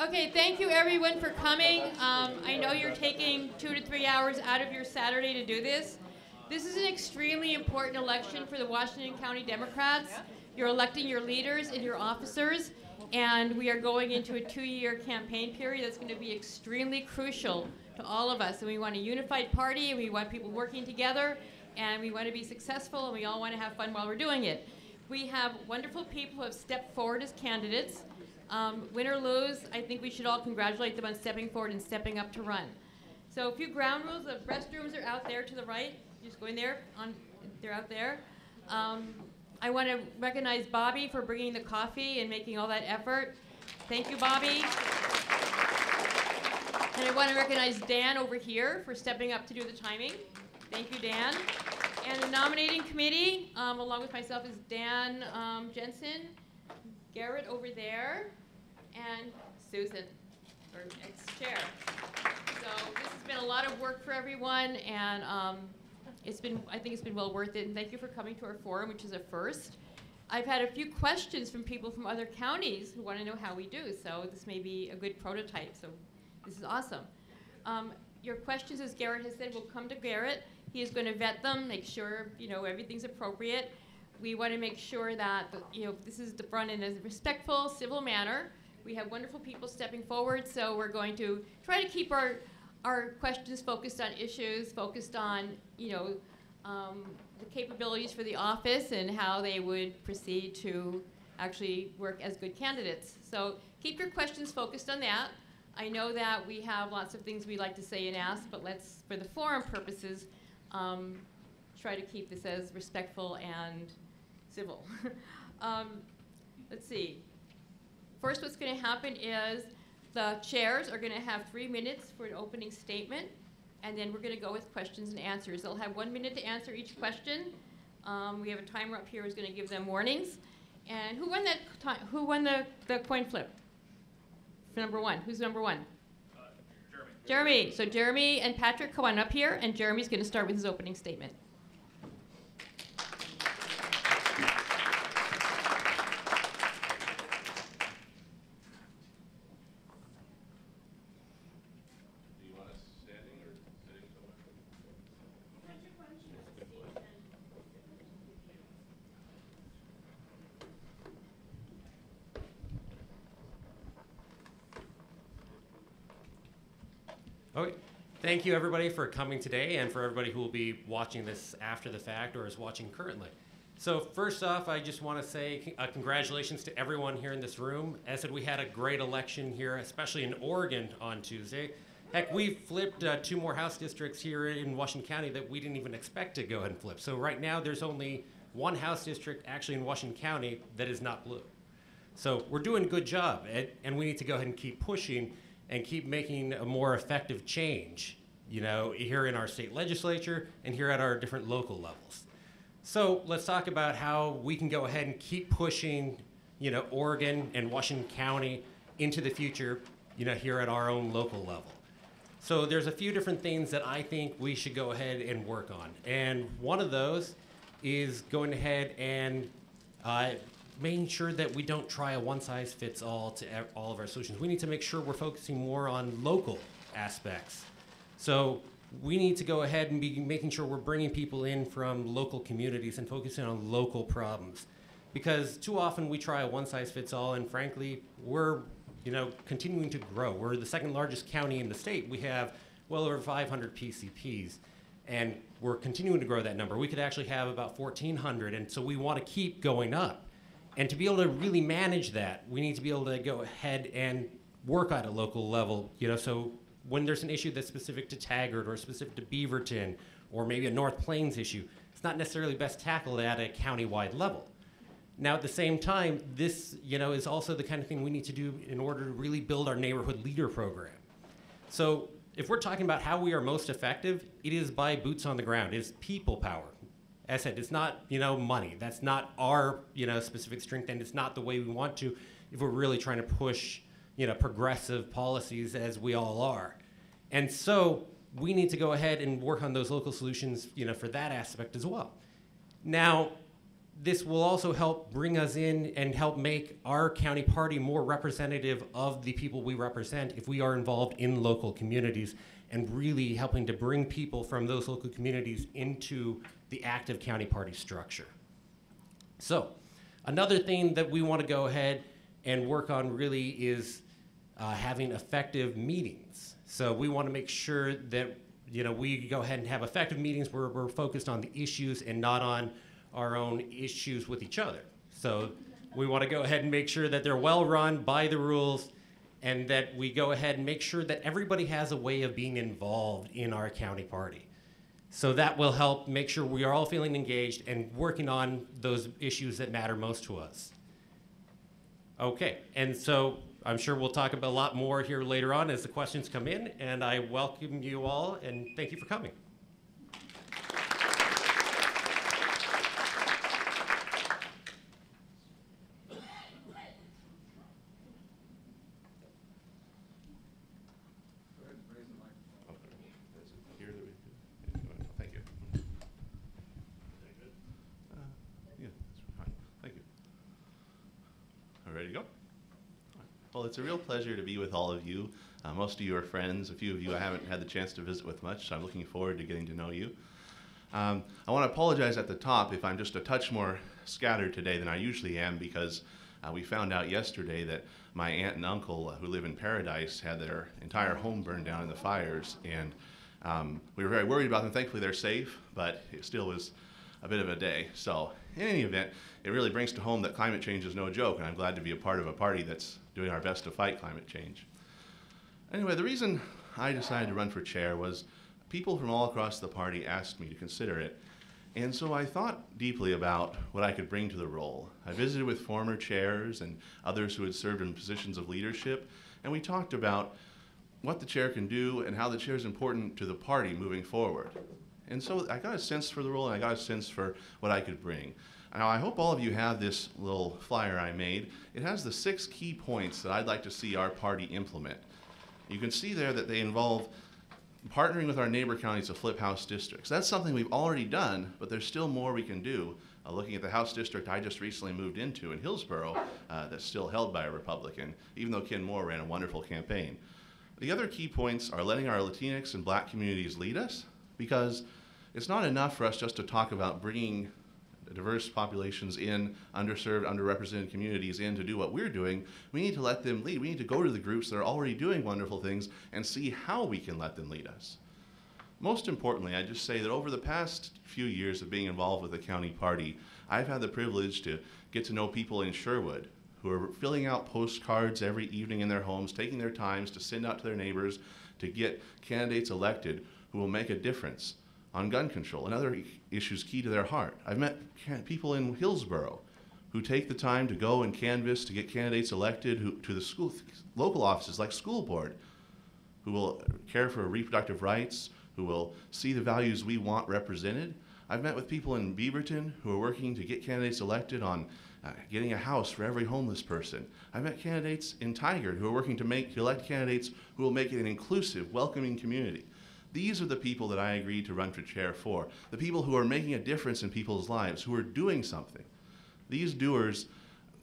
Okay, thank you everyone for coming. Um, I know you're taking two to three hours out of your Saturday to do this. This is an extremely important election for the Washington County Democrats. You're electing your leaders and your officers, and we are going into a two-year campaign period that's going to be extremely crucial to all of us. And we want a unified party, and we want people working together, and we want to be successful, and we all want to have fun while we're doing it. We have wonderful people who have stepped forward as candidates. Um, win or lose, I think we should all congratulate them on stepping forward and stepping up to run. So a few ground rules. The restrooms are out there to the right. Just go in there. On, they're out there. Um, I want to recognize Bobby for bringing the coffee and making all that effort. Thank you, Bobby. And I want to recognize Dan over here for stepping up to do the timing. Thank you, Dan. And the nominating committee, um, along with myself, is Dan um, Jensen, Garrett over there, and Susan, our ex-chair. So this has been a lot of work for everyone, and um, it's been, I think it's been well worth it. And thank you for coming to our forum, which is a first. I've had a few questions from people from other counties who want to know how we do, so this may be a good prototype. So this is awesome. Um, your questions, as Garrett has said, will come to Garrett. He is going to vet them, make sure you know everything's appropriate. We want to make sure that you know this is the run in a respectful, civil manner. We have wonderful people stepping forward, so we're going to try to keep our our questions focused on issues, focused on you know um, the capabilities for the office and how they would proceed to actually work as good candidates. So keep your questions focused on that. I know that we have lots of things we'd like to say and ask, but let's, for the forum purposes, um, try to keep this as respectful and civil. um, let's see. First, what's going to happen is the chairs are going to have three minutes for an opening statement, and then we're going to go with questions and answers. They'll have one minute to answer each question. Um, we have a timer up here who's going to give them warnings. And who won that? Time, Who won the, the coin flip? Number one. Who's number one? Uh, Jeremy. Jeremy. So Jeremy and Patrick come on up here, and Jeremy's going to start with his opening statement. Thank you, everybody, for coming today and for everybody who will be watching this after the fact or is watching currently. So first off, I just want to say uh, congratulations to everyone here in this room. As I said, we had a great election here, especially in Oregon on Tuesday. Heck, we flipped uh, two more House districts here in Washington County that we didn't even expect to go ahead and flip. So right now, there's only one House district actually in Washington County that is not blue. So we're doing a good job, and, and we need to go ahead and keep pushing and keep making a more effective change you know, here in our state legislature and here at our different local levels. So let's talk about how we can go ahead and keep pushing, you know, Oregon and Washington County into the future, you know, here at our own local level. So there's a few different things that I think we should go ahead and work on. And one of those is going ahead and uh, making sure that we don't try a one size fits all to all of our solutions. We need to make sure we're focusing more on local aspects so we need to go ahead and be making sure we're bringing people in from local communities and focusing on local problems. Because too often we try a one size fits all, and frankly, we're you know continuing to grow. We're the second largest county in the state. We have well over 500 PCPs, and we're continuing to grow that number. We could actually have about 1,400, and so we want to keep going up. And to be able to really manage that, we need to be able to go ahead and work at a local level. You know, so when there's an issue that's specific to Tigard or specific to Beaverton or maybe a North Plains issue, it's not necessarily best tackled at a county-wide level. Now, at the same time, this you know is also the kind of thing we need to do in order to really build our neighborhood leader program. So, if we're talking about how we are most effective, it is by boots on the ground. It is people power. As I said, it's not you know money. That's not our you know specific strength, and it's not the way we want to if we're really trying to push you know, progressive policies as we all are. And so we need to go ahead and work on those local solutions, you know, for that aspect as well. Now, this will also help bring us in and help make our county party more representative of the people we represent if we are involved in local communities and really helping to bring people from those local communities into the active county party structure. So, another thing that we want to go ahead and work on really is uh, having effective meetings. So we want to make sure that you know we go ahead and have effective meetings where we're focused on the issues and not on our own issues with each other. So we want to go ahead and make sure that they're well run by the rules and that we go ahead and make sure that everybody has a way of being involved in our county party. So that will help make sure we are all feeling engaged and working on those issues that matter most to us. Okay, and so I'm sure we'll talk about a lot more here later on as the questions come in, and I welcome you all and thank you for coming. Thank you. Uh, Yeah, that's fine. Thank you. All ready to go? Well, it's a real pleasure to be with all of you. Uh, most of you are friends. A few of you I haven't had the chance to visit with much, so I'm looking forward to getting to know you. Um, I want to apologize at the top if I'm just a touch more scattered today than I usually am because uh, we found out yesterday that my aunt and uncle uh, who live in Paradise had their entire home burned down in the fires, and um, we were very worried about them. Thankfully, they're safe, but it still was a bit of a day. So, in any event, it really brings to home that climate change is no joke, and I'm glad to be a part of a party that's doing our best to fight climate change. Anyway, the reason I decided to run for chair was people from all across the party asked me to consider it. And so I thought deeply about what I could bring to the role. I visited with former chairs and others who had served in positions of leadership, and we talked about what the chair can do and how the chair is important to the party moving forward. And so I got a sense for the role and I got a sense for what I could bring. Now, I hope all of you have this little flyer I made. It has the six key points that I'd like to see our party implement. You can see there that they involve partnering with our neighbor counties to flip House districts. That's something we've already done, but there's still more we can do. Uh, looking at the House district I just recently moved into in Hillsboro, that's still held by a Republican, even though Ken Moore ran a wonderful campaign. The other key points are letting our Latinx and black communities lead us, because it's not enough for us just to talk about bringing diverse populations in, underserved, underrepresented communities in to do what we're doing. We need to let them lead. We need to go to the groups that are already doing wonderful things and see how we can let them lead us. Most importantly, I just say that over the past few years of being involved with the county party, I've had the privilege to get to know people in Sherwood who are filling out postcards every evening in their homes, taking their times to send out to their neighbors to get candidates elected who will make a difference on gun control and other issues key to their heart. I've met people in Hillsboro who take the time to go and canvass to get candidates elected who, to the school, local offices like school board, who will care for reproductive rights, who will see the values we want represented. I've met with people in Beaverton who are working to get candidates elected on uh, getting a house for every homeless person. I've met candidates in Tigard who are working to make to elect candidates who will make it an inclusive, welcoming community. These are the people that I agreed to run for chair for. The people who are making a difference in people's lives, who are doing something. These doers,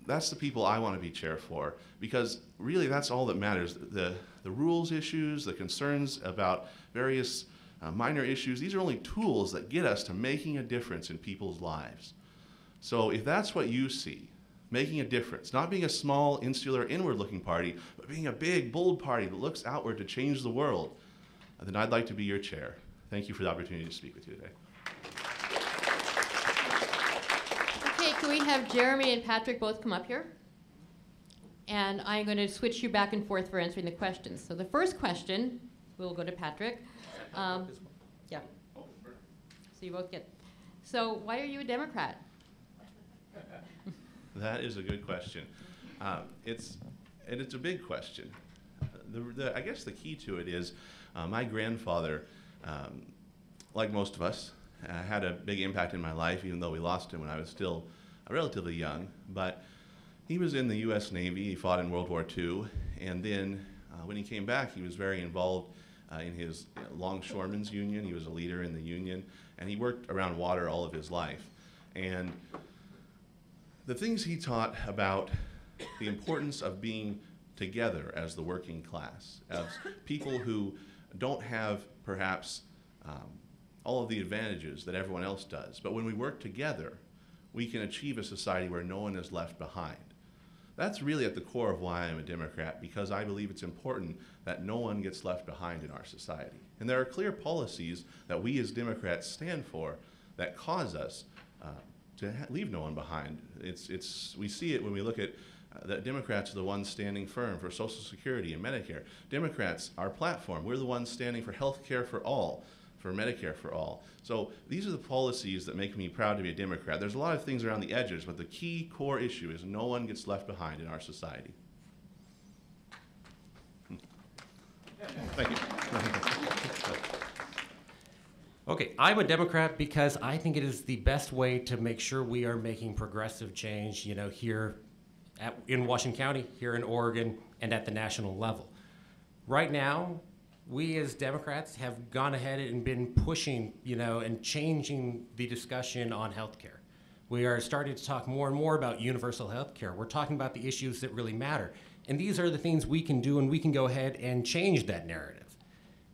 that's the people I want to be chair for because really that's all that matters. The, the rules issues, the concerns about various uh, minor issues, these are only tools that get us to making a difference in people's lives. So if that's what you see, making a difference, not being a small, insular, inward looking party, but being a big, bold party that looks outward to change the world, then I'd like to be your chair. Thank you for the opportunity to speak with you today. Okay, can we have Jeremy and Patrick both come up here? And I'm going to switch you back and forth for answering the questions. So the first question, we'll go to Patrick. Um, yeah. So you both get. So why are you a Democrat? That is a good question. Um, it's and it's a big question. The, the, I guess the key to it is uh, my grandfather, um, like most of us, uh, had a big impact in my life, even though we lost him when I was still relatively young. But he was in the U.S. Navy. He fought in World War II, and then uh, when he came back, he was very involved uh, in his longshoremen's union. He was a leader in the union, and he worked around water all of his life. And the things he taught about the importance of being together as the working class, as people who don't have perhaps um, all of the advantages that everyone else does. But when we work together, we can achieve a society where no one is left behind. That's really at the core of why I'm a Democrat, because I believe it's important that no one gets left behind in our society. And there are clear policies that we as Democrats stand for that cause us uh, to leave no one behind. It's, it's, we see it when we look at that Democrats are the ones standing firm for Social Security and Medicare. Democrats, our platform, we're the ones standing for health care for all, for Medicare for all. So these are the policies that make me proud to be a Democrat. There's a lot of things around the edges, but the key core issue is no one gets left behind in our society. Hmm. Thank you. Okay, I'm a Democrat because I think it is the best way to make sure we are making progressive change, you know, here at, in Washington County, here in Oregon, and at the national level. Right now, we as Democrats have gone ahead and been pushing, you know, and changing the discussion on healthcare. We are starting to talk more and more about universal health care. We're talking about the issues that really matter. And these are the things we can do, and we can go ahead and change that narrative.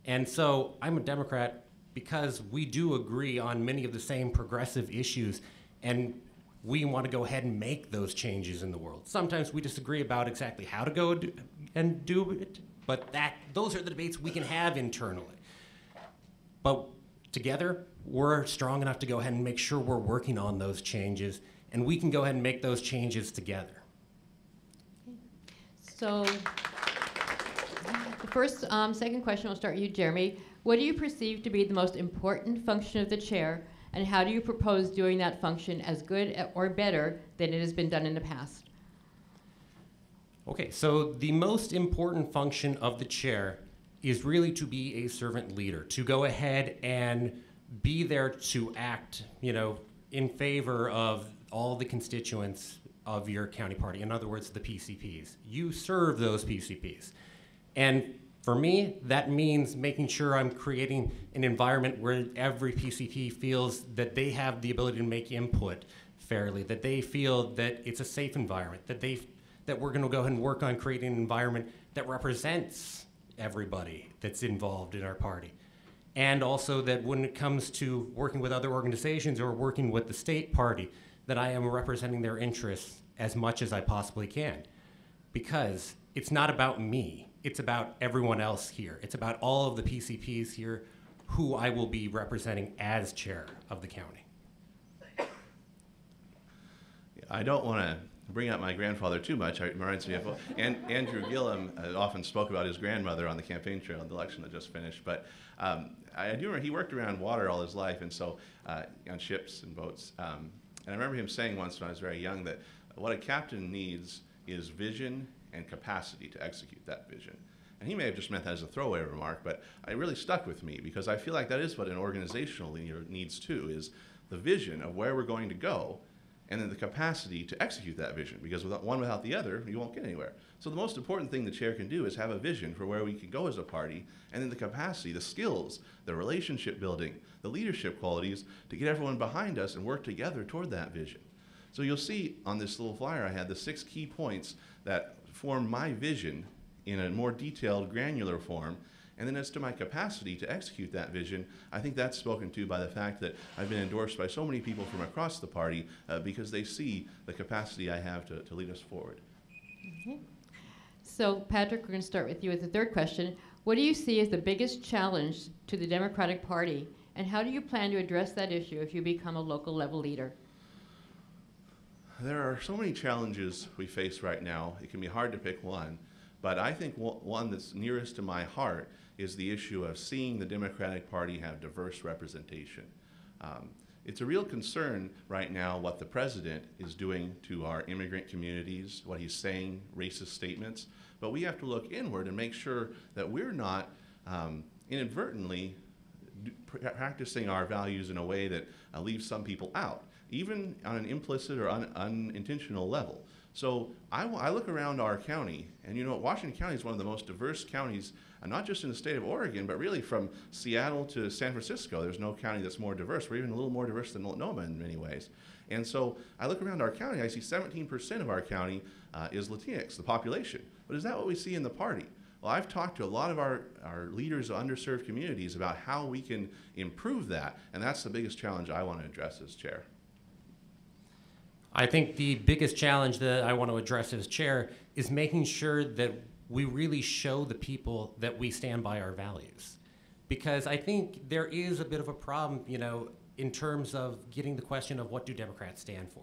And so I'm a Democrat because we do agree on many of the same progressive issues, and we want to go ahead and make those changes in the world. Sometimes we disagree about exactly how to go do, and do it, but that those are the debates we can have internally. But together, we're strong enough to go ahead and make sure we're working on those changes, and we can go ahead and make those changes together. So, the first, um, second question, I'll start you, Jeremy. What do you perceive to be the most important function of the chair, and how do you propose doing that function as good or better than it has been done in the past? Okay, so the most important function of the chair is really to be a servant leader, to go ahead and be there to act, you know, in favor of all the constituents of your county party. In other words, the PCPs. You serve those PCPs. And for me, that means making sure I'm creating an environment where every PCP feels that they have the ability to make input fairly, that they feel that it's a safe environment, that they that we're going to go ahead and work on creating an environment that represents everybody that's involved in our party. And also that when it comes to working with other organizations or working with the state party, that I am representing their interests as much as I possibly can. Because it's not about me, it's about everyone else here. It's about all of the PCPs here who I will be representing as chair of the county. I don't want to bring up my grandfather too much. And Andrew Gillum uh, often spoke about his grandmother on the campaign trail in the election that just finished. But um, I do remember he worked around water all his life, and so uh, on ships and boats. Um, and I remember him saying once when I was very young that what a captain needs is vision and capacity to execute that vision. And he may have just meant that as a throwaway remark, but it really stuck with me because I feel like that is what an organizational leader needs too: is the vision of where we're going to go and then the capacity to execute that vision because without one without the other you won't get anywhere so the most important thing the chair can do is have a vision for where we can go as a party and then the capacity the skills the relationship building the leadership qualities to get everyone behind us and work together toward that vision so you'll see on this little flyer i had the six key points that form my vision in a more detailed granular form and then as to my capacity to execute that vision, I think that's spoken to by the fact that I've been endorsed by so many people from across the party uh, because they see the capacity I have to, to lead us forward. Okay. So, Patrick, we're going to start with you with the third question. What do you see as the biggest challenge to the Democratic Party, and how do you plan to address that issue if you become a local level leader? There are so many challenges we face right now. It can be hard to pick one, but I think one that's nearest to my heart is the issue of seeing the Democratic Party have diverse representation. Um, it's a real concern right now what the president is doing to our immigrant communities, what he's saying, racist statements. But we have to look inward and make sure that we're not um, inadvertently practicing our values in a way that uh, leaves some people out, even on an implicit or un unintentional level. So I, I look around our county, and you know, Washington County is one of the most diverse counties, uh, not just in the state of Oregon, but really from Seattle to San Francisco. There's no county that's more diverse. We're even a little more diverse than Multnomah in many ways. And so I look around our county, I see 17% of our county uh, is Latinx, the population. But is that what we see in the party? Well, I've talked to a lot of our, our leaders of underserved communities about how we can improve that, and that's the biggest challenge I want to address as chair. I think the biggest challenge that I want to address as chair is making sure that we really show the people that we stand by our values. Because I think there is a bit of a problem, you know, in terms of getting the question of what do Democrats stand for.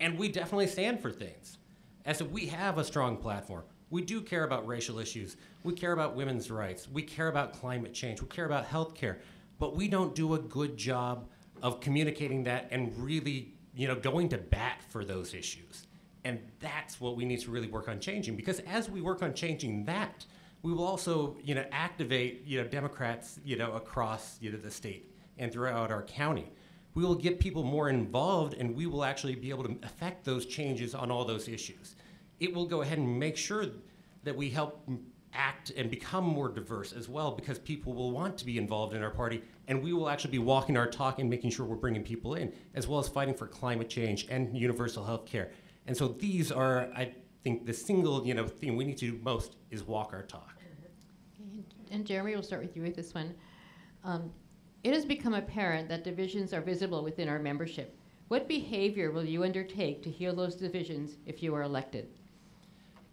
And we definitely stand for things. As if we have a strong platform. We do care about racial issues. We care about women's rights. We care about climate change. We care about health care. But we don't do a good job of communicating that and really, you know, going to bat for those issues. And that's what we need to really work on changing. Because as we work on changing that, we will also, you know, activate, you know, Democrats, you know, across, you know, the state and throughout our county. We will get people more involved and we will actually be able to affect those changes on all those issues. It will go ahead and make sure that we help act and become more diverse as well because people will want to be involved in our party and we will actually be walking our talk and making sure we're bringing people in as well as fighting for climate change and universal health care. And so these are, I think, the single, you know, thing we need to do most is walk our talk. And Jeremy, we'll start with you with this one. Um, It has become apparent that divisions are visible within our membership. What behavior will you undertake to heal those divisions if you are elected?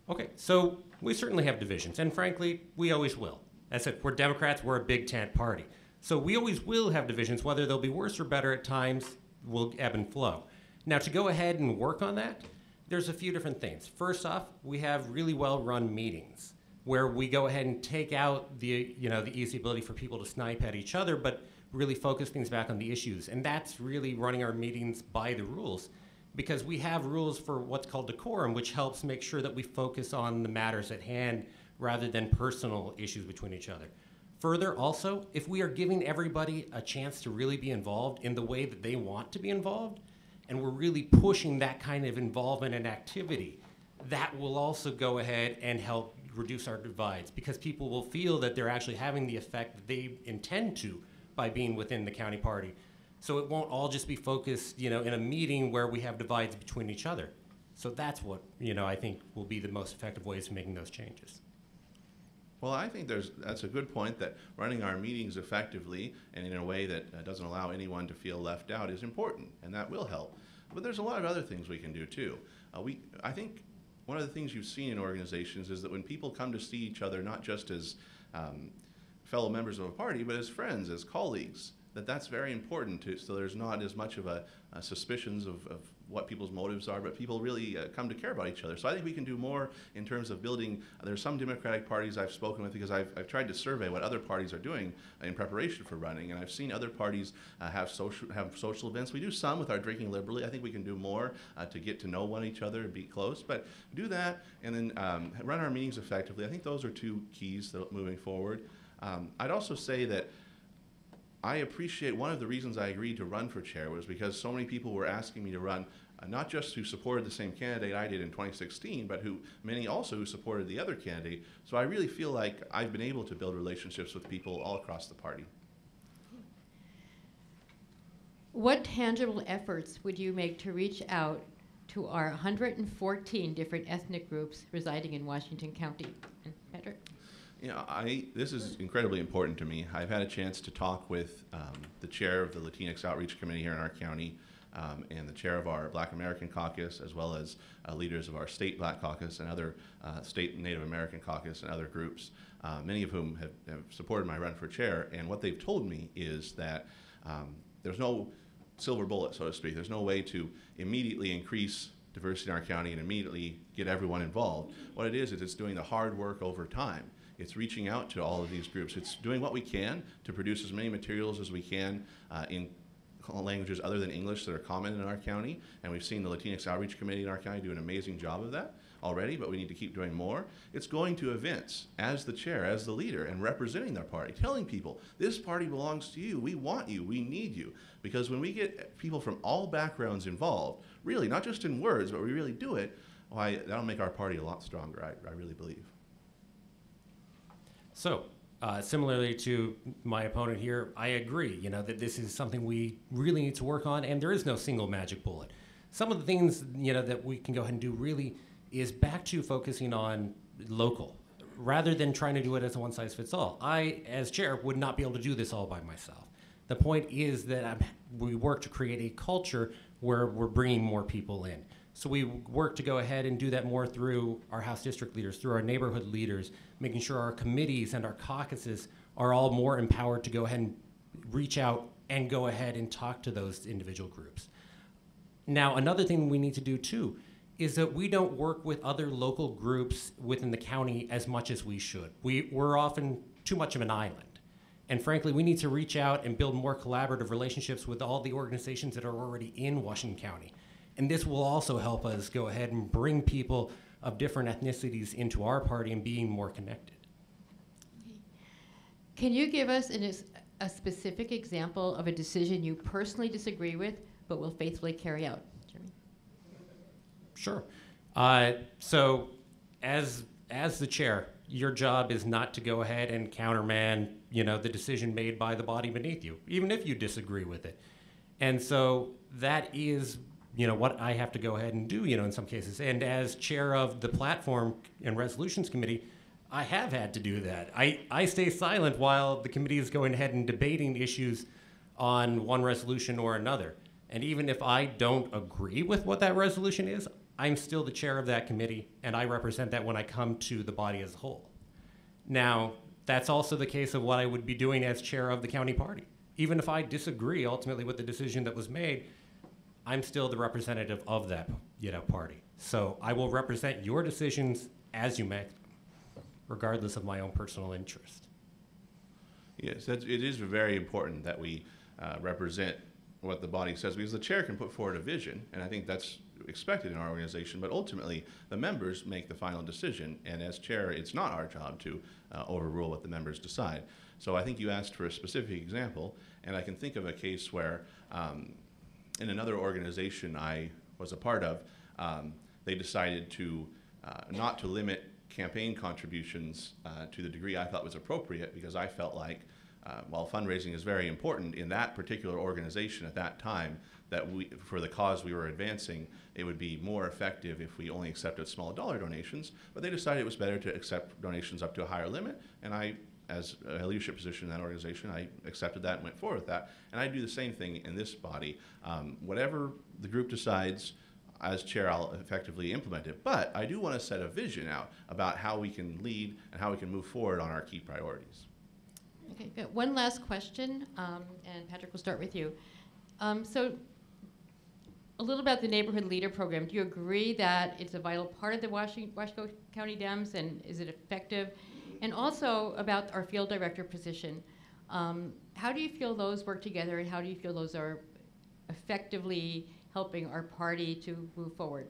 Okay, so we certainly have divisions, and frankly, we always will. As I said, we're Democrats, we're a big tent party. So we always will have divisions, whether they'll be worse or better at times, will ebb and flow. Now, to go ahead and work on that, there's a few different things. First off, we have really well-run meetings where we go ahead and take out the, you know, the easy ability for people to snipe at each other, but really focus things back on the issues. And that's really running our meetings by the rules because we have rules for what's called decorum, which helps make sure that we focus on the matters at hand rather than personal issues between each other. Further, also, if we are giving everybody a chance to really be involved in the way that they want to be involved, and we're really pushing that kind of involvement and activity, that will also go ahead and help reduce our divides because people will feel that they're actually having the effect that they intend to by being within the county party. So it won't all just be focused, you know, in a meeting where we have divides between each other. So that's what, you know, I think will be the most effective ways of making those changes. Well, I think there's, that's a good point that running our meetings effectively and in a way that uh, doesn't allow anyone to feel left out is important, and that will help. But there's a lot of other things we can do too. Uh, we, I think one of the things you've seen in organizations is that when people come to see each other, not just as um, fellow members of a party, but as friends, as colleagues, that that's very important to, so there's not as much of a, a suspicions of, of what people's motives are, but people really uh, come to care about each other. So I think we can do more in terms of building. Uh, there's some Democratic parties I've spoken with because I've, I've tried to survey what other parties are doing in preparation for running, and I've seen other parties uh, have social have social events. We do some with our drinking liberally. I think we can do more uh, to get to know one each other and be close. But do that and then um, run our meetings effectively. I think those are two keys moving forward. Um, I'd also say that. I appreciate one of the reasons I agreed to run for chair was because so many people were asking me to run, uh, not just who supported the same candidate I did in 2016, but who many also who supported the other candidate. So I really feel like I've been able to build relationships with people all across the party. What tangible efforts would you make to reach out to our 114 different ethnic groups residing in Washington County? Patrick? You know, I, this is incredibly important to me. I've had a chance to talk with um, the chair of the Latinx Outreach Committee here in our county um, and the chair of our Black American Caucus, as well as uh, leaders of our state Black Caucus and other uh, state Native American Caucus and other groups, uh, many of whom have, have, supported my run for chair. And what they've told me is that um, there's no silver bullet, so to speak. There's no way to immediately increase diversity in our county and immediately get everyone involved. What it is, is it's doing the hard work over time. It's reaching out to all of these groups. It's doing what we can to produce as many materials as we can uh, in languages other than English that are common in our county. And we've seen the Latinx Outreach Committee in our county do an amazing job of that already, but we need to keep doing more. It's going to events as the chair, as the leader, and representing their party, telling people, this party belongs to you. We want you. We need you. Because when we get people from all backgrounds involved, really, not just in words, but we really do it, why that'll make our party a lot stronger. I, I really believe. So, uh, similarly to my opponent here, I agree. You know that this is something we really need to work on, and there is no single magic bullet. Some of the things you know that we can go ahead and do really is back to focusing on local, rather than trying to do it as a one size fits all. I, as chair, would not be able to do this all by myself. The point is that I'm, we work to create a culture where we're bringing more people in. So we work to go ahead and do that more through our House district leaders, through our neighborhood leaders, making sure our committees and our caucuses are all more empowered to go ahead and reach out and go ahead and talk to those individual groups. Now, another thing we need to do too is that we don't work with other local groups within the county as much as we should. We, we're often too much of an island. And frankly, we need to reach out and build more collaborative relationships with all the organizations that are already in Washington County. And this will also help us go ahead and bring people of different ethnicities into our party and being more connected. Can you give us an, a specific example of a decision you personally disagree with but will faithfully carry out? Jeremy? Sure. Uh, so, as as the chair, your job is not to go ahead and countermand, you know, the decision made by the body beneath you, even if you disagree with it. And so that is, you know, what I have to go ahead and do, you know, in some cases. And as chair of the platform and resolutions committee, I have had to do that. I, I stay silent while the committee is going ahead and debating issues on one resolution or another. And even if I don't agree with what that resolution is, I'm still the chair of that committee, and I represent that when I come to the body as a whole. Now, that's also the case of what I would be doing as chair of the county party. Even if I disagree ultimately with the decision that was made, I'm still the representative of that you know, party. So I will represent your decisions as you make regardless of my own personal interest. Yes, it is very important that we uh, represent what the body says because the chair can put forward a vision, and I think that's expected in our organization. But ultimately, the members make the final decision, and as chair, it's not our job to uh, overrule what the members decide. So I think you asked for a specific example, and I can think of a case where, um, in another organization I was a part of, um, they decided to uh, not to limit campaign contributions uh, to the degree I thought was appropriate because I felt like uh, while fundraising is very important in that particular organization at that time, that we, for the cause we were advancing, it would be more effective if we only accepted small dollar donations. But they decided it was better to accept donations up to a higher limit, and I, as a leadership position in that organization, I accepted that and went forward with that. And I do the same thing in this body. Um, whatever the group decides, as chair, I'll effectively implement it. But I do want to set a vision out about how we can lead and how we can move forward on our key priorities. Okay, good. One last question, um, and Patrick, we'll start with you. Um, so, a little about the neighborhood leader program. Do you agree that it's a vital part of the Washington, WashCo County Dems, and is it effective? And also about our field director position. Um, how do you feel those work together, and how do you feel those are effectively helping our party to move forward?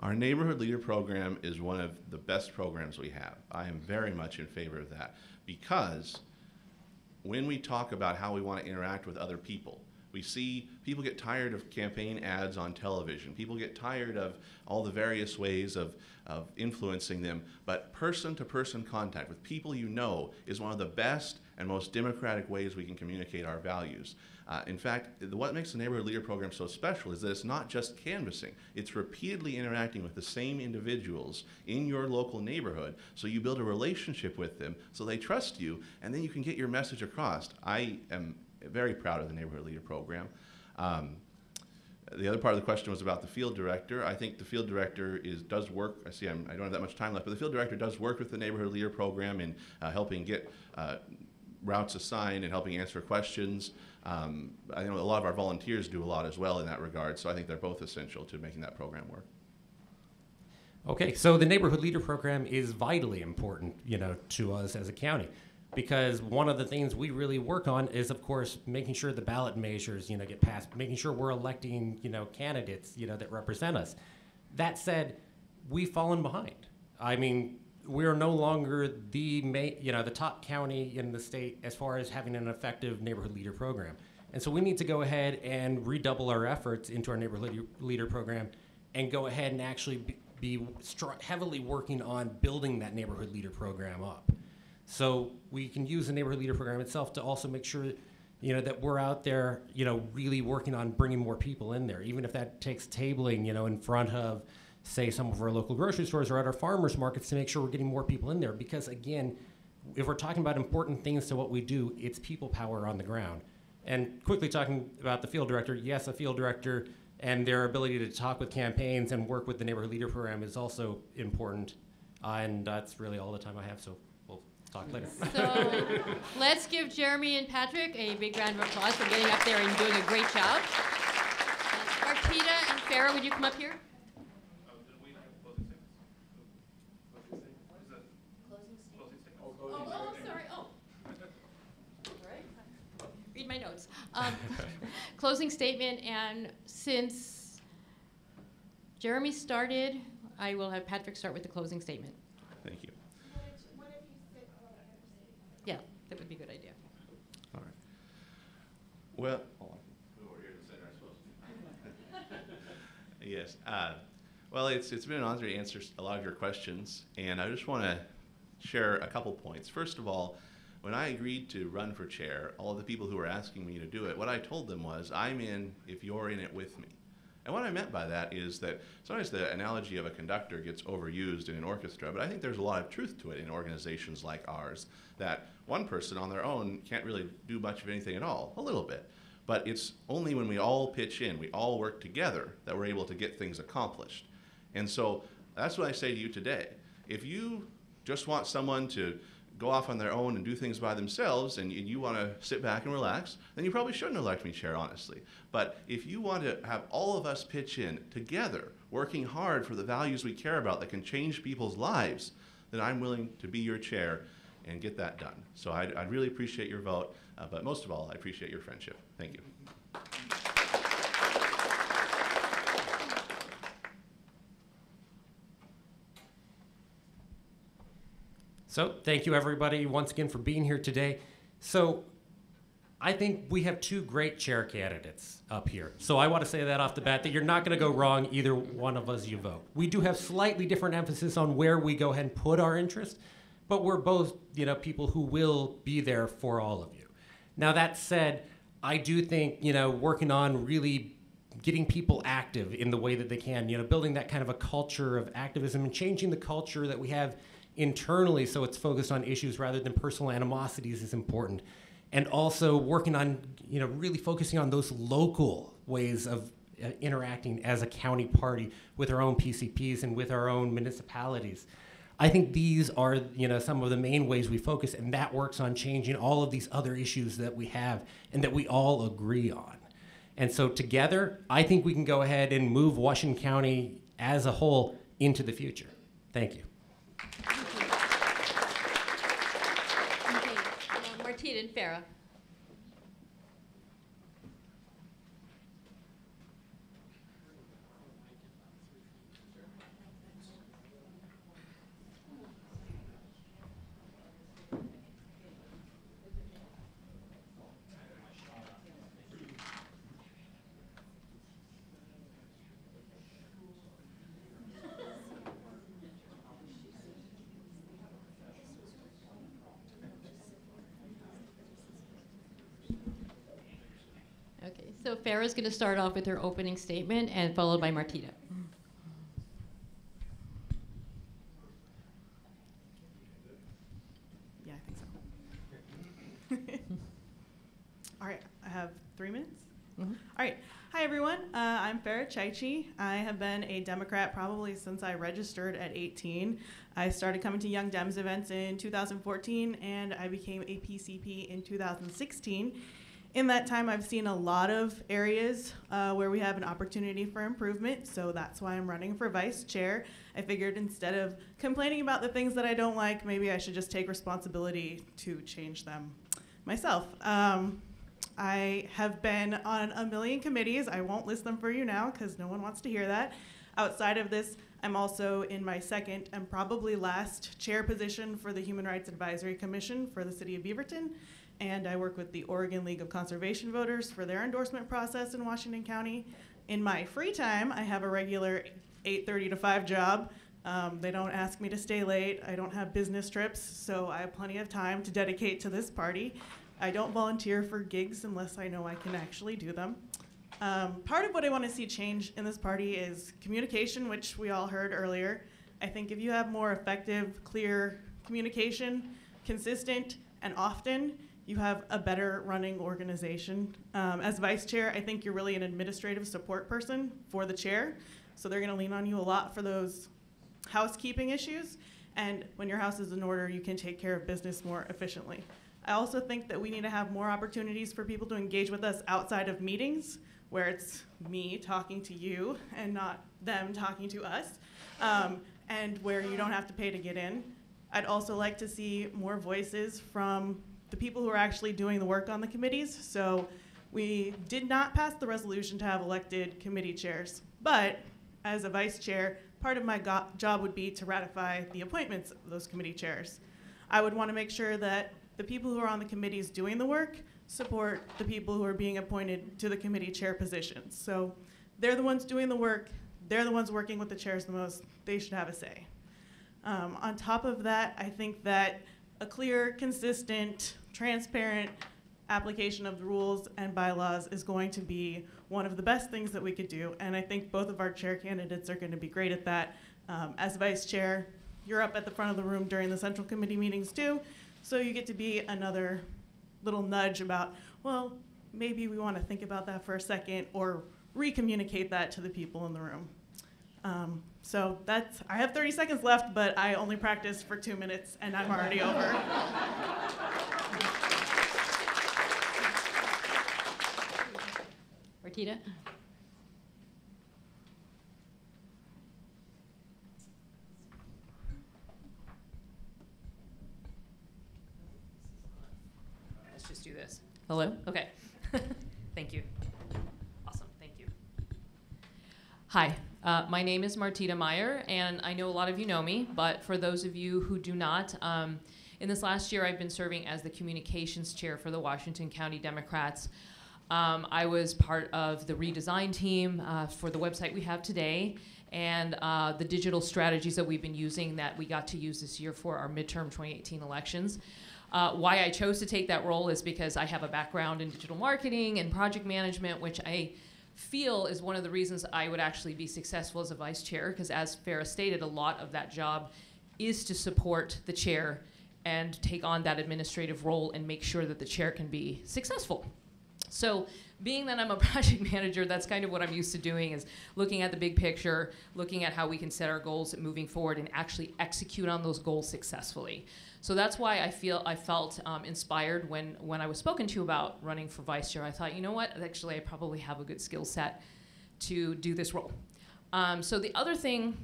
Our neighborhood leader program is one of the best programs we have. I am very much in favor of that because when we talk about how we want to interact with other people, we see people get tired of campaign ads on television. People get tired of all the various ways of, of influencing them. But person to person contact with people you know is one of the best and most democratic ways we can communicate our values. Uh, in fact, what makes the Neighborhood Leader Program so special is that it's not just canvassing, it's repeatedly interacting with the same individuals in your local neighborhood. So you build a relationship with them so they trust you, and then you can get your message across. I am very proud of the Neighborhood Leader Program. Um, the other part of the question was about the field director. I think the field director is does work. I see I'm, I do not have that much time left, but the field director does work with the neighborhood leader program in uh, helping get uh, routes assigned and helping answer questions. Um, I know a lot of our volunteers do a lot as well in that regard, so I think they're both essential to making that program work. Okay, so the neighborhood leader program is vitally important, you know, to us as a county, because one of the things we really work on is, of course, making sure the ballot measures, you know, get passed, making sure we're electing, you know, candidates, you know, that represent us. That said, we've fallen behind. I mean, we are no longer the ma- you know the top county in the state as far as having an effective neighborhood leader program. And so we need to go ahead and redouble our efforts into our neighborhood leader program and go ahead and actually be, be heavily working on building that neighborhood leader program up. So we can use the neighborhood leader program itself to also make sure, you know, that we're out there, you know, really working on bringing more people in there, even if that takes tabling, you know, in front of, say, some of our local grocery stores or at our farmers markets to make sure we're getting more people in there. Because again, if we're talking about important things to what we do, it's people power on the ground. And quickly talking about the field director, yes, a field director and their ability to talk with campaigns and work with the neighborhood leader program is also important. Uh, and that's really all the time I have. So talk later. So let's give Jeremy and Patrick a big round of applause for getting up there and doing a great job. Uh, Martita and Farrah, would you come up here? Oh, oh, sorry, oh. All right. Read my notes. Um, Closing statement, and since Jeremy started, I will have Patrick start with the closing statement. Thank you. That would be a good idea. All right. Well, hold on. Move over here to the center, I suppose. Yes. Uh, well, it's, it's been an honor to answer a lot of your questions, and I just want to share a couple points. First of all, when I agreed to run for chair, all of the people who were asking me to do it, what I told them was, I'm in if you're in it with me. And what I meant by that is that sometimes the analogy of a conductor gets overused in an orchestra, but I think there's a lot of truth to it in organizations like ours that one person on their own can't really do much of anything at all, a little bit. But it's only when we all pitch in, we all work together, that we're able to get things accomplished. And so that's what I say to you today. If you just want someone to go off on their own and do things by themselves and you, you want to sit back and relax, then you probably shouldn't elect me chair, honestly. But if you want to have all of us pitch in together, working hard for the values we care about that can change people's lives, then I'm willing to be your chair and get that done. So I'd, I'd really appreciate your vote, uh, but most of all, I appreciate your friendship. Thank you. So thank you everybody once again for being here today. So I think we have two great chair candidates up here. So I want to say that off the bat that you're not going to go wrong either one of us you vote. We do have slightly different emphasis on where we go ahead and put our interest, but we're both, you know, people who will be there for all of you. Now that said, I do think, you know, working on really getting people active in the way that they can, you know, building that kind of a culture of activism and changing the culture that we have internally so it's focused on issues rather than personal animosities is important. And also working on, you know, really focusing on those local ways of uh, interacting as a county party with our own PCPs and with our own municipalities. I think these are, you know, some of the main ways we focus, and that works on changing all of these other issues that we have and that we all agree on. And so together, I think we can go ahead and move Washington County as a whole into the future. Thank you. Okay, uh, Martita and Farrah. Okay, so Farrah's going to start off with her opening statement and followed by Martita. Yeah, I think so. All right, I have three minutes. Mhm. All right. Hi, everyone. Uh, I'm Farrah Chaichi. I have been a Democrat probably since I registered at 18. I started coming to Young Dems events in 2014, and I became a PCP in 2016. In that time, I've seen a lot of areas uh, where we have an opportunity for improvement, so that's why I'm running for vice chair. I figured instead of complaining about the things that I don't like, maybe I should just take responsibility to change them myself. Um, I have been on a million committees. I won't list them for you now because no one wants to hear that. Outside of this, I'm also in my second and probably last chair position for the Human Rights Advisory Commission for the City of Beaverton. And I work with the Oregon League of Conservation Voters for their endorsement process in Washington County. In my free time, I have a regular 8:30 to 5 job. Um, they don't ask me to stay late. I don't have business trips, so I have plenty of time to dedicate to this party. I don't volunteer for gigs unless I know I can actually do them. Um, part of what I want to see change in this party is communication, which we all heard earlier. I think if you have more effective, clear communication, consistent and often, you have a better running organization. Um, as vice chair, I think you're really an administrative support person for the chair, so they're going to lean on you a lot for those housekeeping issues. And when your house is in order, you can take care of business more efficiently. I also think that we need to have more opportunities for people to engage with us outside of meetings, where it's me talking to you and not them talking to us, um, and where you don't have to pay to get in. I'd also like to see more voices from the people who are actually doing the work on the committees. So we did not pass the resolution to have elected committee chairs, but as a vice chair, part of my job would be to ratify the appointments of those committee chairs. I would want to make sure that the people who are on the committees doing the work support the people who are being appointed to the committee chair positions. So they're the ones doing the work, they're the ones working with the chairs the most, they should have a say. Um, on top of that, I think that a clear, consistent, transparent application of the rules and bylaws is going to be one of the best things that we could do. And I think both of our chair candidates are going to be great at that. Um, as vice chair, you're up at the front of the room during the central committee meetings too. So you get to be another little nudge about, well, maybe we want to think about that for a second or re-communicate that to the people in the room. Um, so that's, I have 30 seconds left, but I only practiced for two minutes and I'm already over. Marquita? Let's just do this. Hello? Okay. thank you. Awesome. Thank you. Hi. Uh, my name is Martita Meyer, and I know a lot of you know me, but for those of you who do not, um, in this last year, I've been serving as the communications chair for the Washington County Democrats. Um, I was part of the redesign team uh, for the website we have today and uh, the digital strategies that we've been using that we got to use this year for our midterm 2018 elections. Uh, why I chose to take that role is because I have a background in digital marketing and project management, which I feel is one of the reasons I would actually be successful as a vice chair, because as Farrah stated, a lot of that job is to support the chair and take on that administrative role and make sure that the chair can be successful. So being that I'm a project manager, that's kind of what I'm used to doing is looking at the big picture, looking at how we can set our goals moving forward and actually execute on those goals successfully. So that's why I feel I felt um, inspired when when I was spoken to about running for vice chair. I thought, you know what, actually I probably have a good skill set to do this role. Um, so the other thing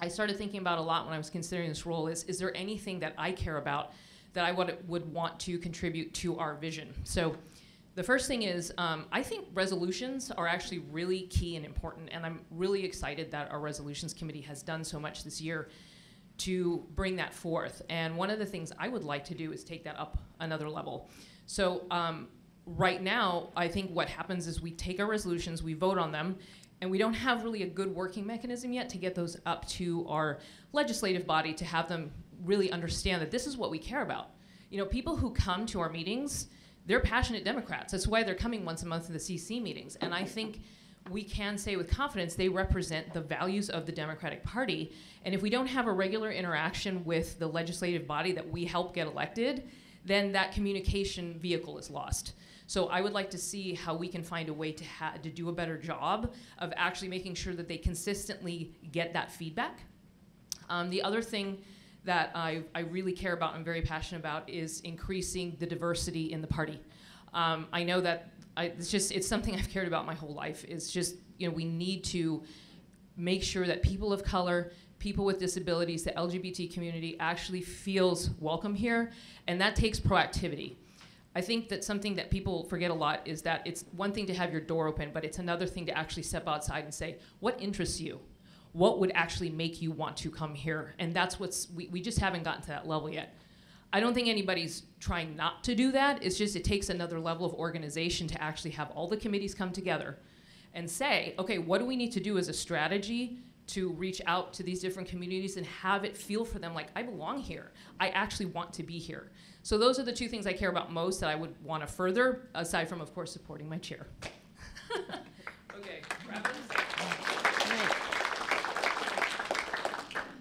I started thinking about a lot when I was considering this role is, is there anything that I care about that I would, would want to contribute to our vision? So the first thing is, um, I think resolutions are actually really key and important, and I'm really excited that our resolutions committee has done so much this year to bring that forth. And one of the things I would like to do is take that up another level. So um, right now, I think what happens is we take our resolutions, we vote on them, and we don't have really a good working mechanism yet to get those up to our legislative body to have them really understand that this is what we care about. You know, people who come to our meetings, they're passionate Democrats. That's why they're coming once a month to the CC meetings. And I think we can say with confidence they represent the values of the Democratic Party. And if we don't have a regular interaction with the legislative body that we help get elected, then that communication vehicle is lost. So I would like to see how we can find a way to, to do a better job of actually making sure that they consistently get that feedback. Um, the other thing that I, I really care about and very passionate about is increasing the diversity in the party. Um, I know that I, it's just it's something I've cared about my whole life. It's just you know we need to make sure that people of color, people with disabilities, the LGBT community actually feels welcome here, and that takes proactivity. I think that something that people forget a lot is that it's one thing to have your door open, but it's another thing to actually step outside and say, what interests you? What would actually make you want to come here? And that's what's, we, we just haven't gotten to that level yet. I don't think anybody's trying not to do that. It's just it takes another level of organization to actually have all the committees come together and say, okay, what do we need to do as a strategy to reach out to these different communities and have it feel for them like I belong here. I actually want to be here. So those are the two things I care about most that I would want to further, aside from, of course, supporting my chair. okay.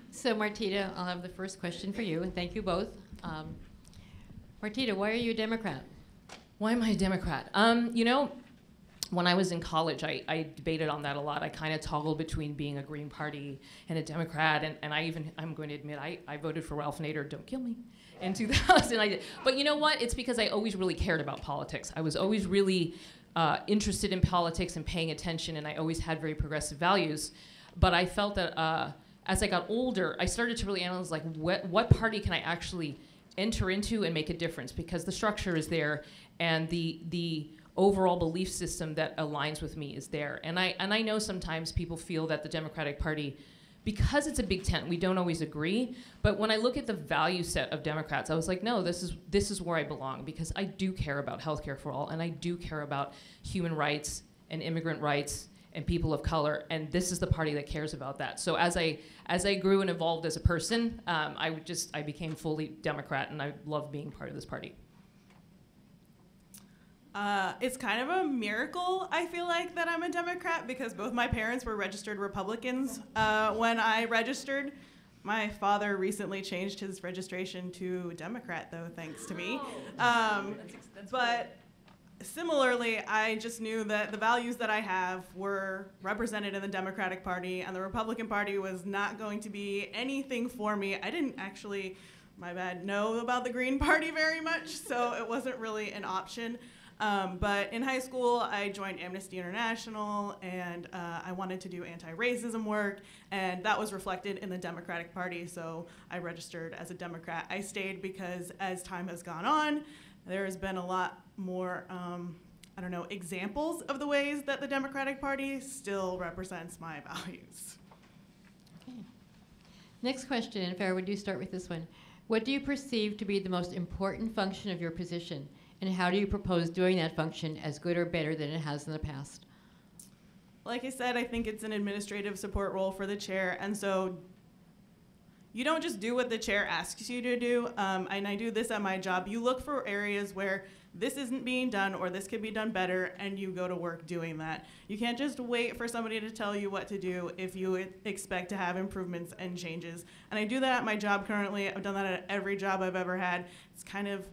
So Martita, I'll have the first question for you, and thank you both. Um, Martita, why are you a Democrat? Why am I a Democrat? Um, you know, when I was in college, I, I debated on that a lot. I kind of toggled between being a Green Party and a Democrat, and, and I even, I'm going to admit, I, I voted for Ralph Nader, don't kill me, in 2000. I did. But you know what? It's because I always really cared about politics. I was always really uh, interested in politics and paying attention, and I always had very progressive values. But I felt that uh, as I got older, I started to really analyze like what, what party can I actually enter into and make a difference because the structure is there and the the overall belief system that aligns with me is there. And I and I know sometimes people feel that the Democratic Party because it's a big tent, we don't always agree. But when I look at the value set of Democrats, I was like, no, this is this is where I belong because I do care about healthcare for all and I do care about human rights and immigrant rights and people of color, and this is the party that cares about that. So as I as I grew and evolved as a person, um, I would just I became fully Democrat, and I love being part of this party. Uh, it's kind of a miracle, I feel like, that I'm a Democrat because both my parents were registered Republicans uh, when I registered. My father recently changed his registration to Democrat, though, thanks to me. Um, but similarly, I just knew that the values that I have were represented in the Democratic Party, and the Republican Party was not going to be anything for me. I didn't actually, my bad, know about the Green Party very much, so it wasn't really an option. Um, but in high school, I joined Amnesty International and uh, I wanted to do anti racism work, and that was reflected in the Democratic Party, so I registered as a Democrat. I stayed because as time has gone on, there has been a lot more, um, I don't know, examples of the ways that the Democratic Party still represents my values. Next question, and Farrah, would you start with this one? What do you perceive to be the most important function of your position, and how do you propose doing that function as good or better than it has in the past? Like I said, I think it's an administrative support role for the chair, and so you don't just do what the chair asks you to do. Um, and I do this at my job. You look for areas where this isn't being done or this could be done better, and you go to work doing that. You can't just wait for somebody to tell you what to do if you expect to have improvements and changes. And I do that at my job currently. I've done that at every job I've ever had. It's kind of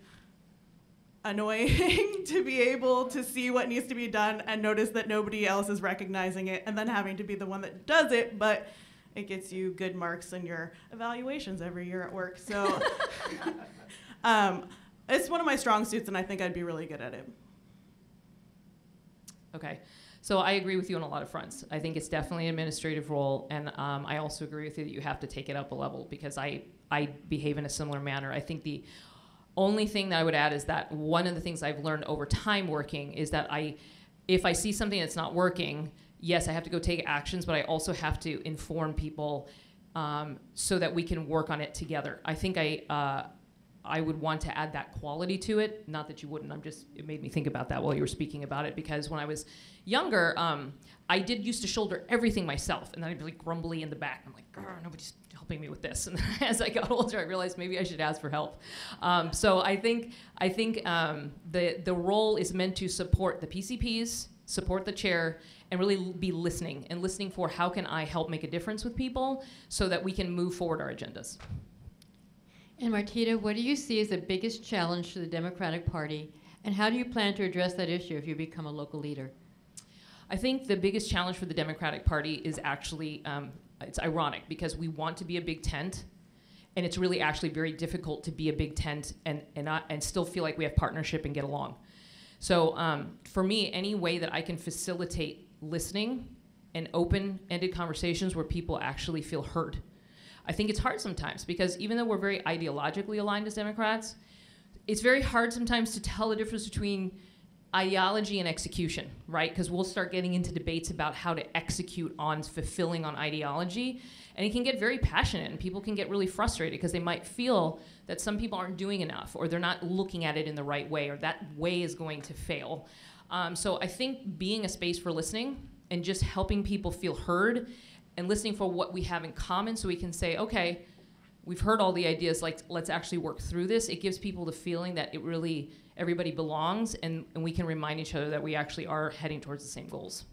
annoying to be able to see what needs to be done and notice that nobody else is recognizing it and then having to be the one that does it but it gets you good marks in your evaluations every year at work so um, it's one of my strong suits and i think i'd be really good at it Okay. So I agree with you on a lot of fronts. I think it's definitely an administrative role, and um, I also agree with you that you have to take it up a level because I I behave in a similar manner. I think the only thing that I would add is that one of the things I've learned over time working is that I, if I see something that's not working, yes, I have to go take actions, but I also have to inform people um, so that we can work on it together. I think I. Uh, I would want to add that quality to it. Not that you wouldn't. I'm just. It made me think about that while you were speaking about it because when I was younger, um, I did used to shoulder everything myself, and then I'd be like grumbly in the back. I'm like, "Grr, nobody's helping me with this. And as I got older, I realized maybe I should ask for help. Um, so I think I think um, the the role is meant to support the PCPs, support the chair, and really be listening and listening for how can I help make a difference with people so that we can move forward our agendas. And Martita, what do you see as the biggest challenge to the Democratic Party, and how do you plan to address that issue if you become a local leader? I think the biggest challenge for the Democratic Party is actually um, it's ironic because we want to be a big tent, and it's really actually very difficult to be a big tent and and not, and still feel like we have partnership and get along. So um, for me, any way that I can facilitate listening and open-ended conversations where people actually feel heard. I think it's hard sometimes because even though we're very ideologically aligned as Democrats, it's very hard sometimes to tell the difference between ideology and execution, right? Because we'll start getting into debates about how to execute on fulfilling on ideology, and it can get very passionate, and people can get really frustrated because they might feel that some people aren't doing enough, or they're not looking at it in the right way, or that way is going to fail. Um, so I think being a space for listening and just helping people feel heard and listening for what we have in common so we can say, okay, we've heard all the ideas, like let's actually work through this. It gives people the feeling that it really everybody belongs and, and we can remind each other that we actually are heading towards the same goals.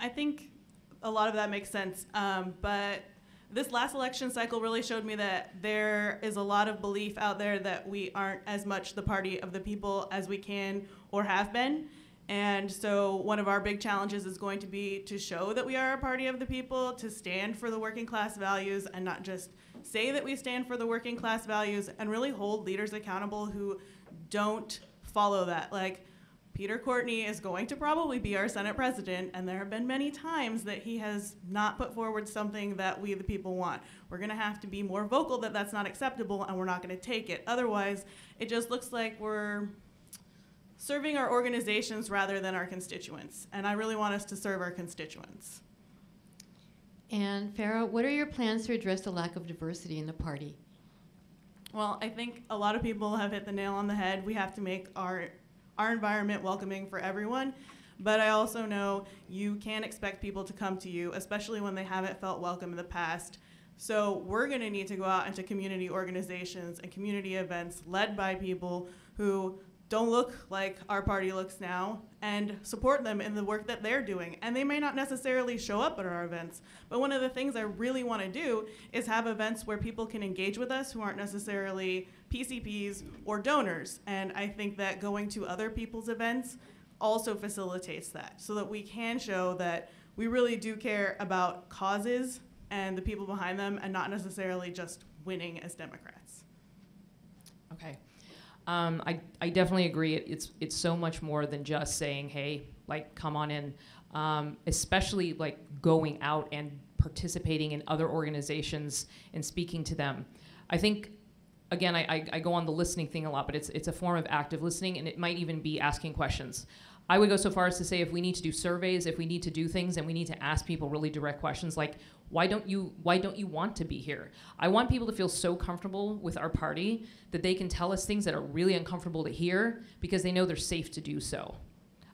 I think a lot of that makes sense. Um, but this last election cycle really showed me that there is a lot of belief out there that we aren't as much the party of the people as we can or have been. And so, one of our big challenges is going to be to show that we are a party of the people, to stand for the working class values, and not just say that we stand for the working class values, and really hold leaders accountable who don't follow that. Like, Peter Courtney is going to probably be our Senate president, and there have been many times that he has not put forward something that we, the people, want. We're going to have to be more vocal that that's not acceptable, and we're not going to take it. Otherwise, it just looks like we're serving our organizations rather than our constituents. And I really want us to serve our constituents. And Farrah, what are your plans to address the lack of diversity in the party? Well, I think a lot of people have hit the nail on the head. We have to make our our environment welcoming for everyone. But I also know you can't expect people to come to you, especially when they haven't felt welcome in the past. So we're going to need to go out into community organizations and community events led by people who don't look like our party looks now and support them in the work that they're doing. And they may not necessarily show up at our events, but one of the things I really want to do is have events where people can engage with us who aren't necessarily PCPs or donors. And I think that going to other people's events also facilitates that so that we can show that we really do care about causes and the people behind them and not necessarily just winning as Democrats. Okay. Um, I, I definitely agree. It, it's it's so much more than just saying, "Hey, like, come on in." Um, especially like going out and participating in other organizations and speaking to them. I think, again, I, I, I go on the listening thing a lot, but it's it's a form of active listening, and it might even be asking questions. I would go so far as to say if we need to do surveys, if we need to do things, and we need to ask people really direct questions like, why don't you why don't you want to be here? I want people to feel so comfortable with our party that they can tell us things that are really uncomfortable to hear because they know they're safe to do so.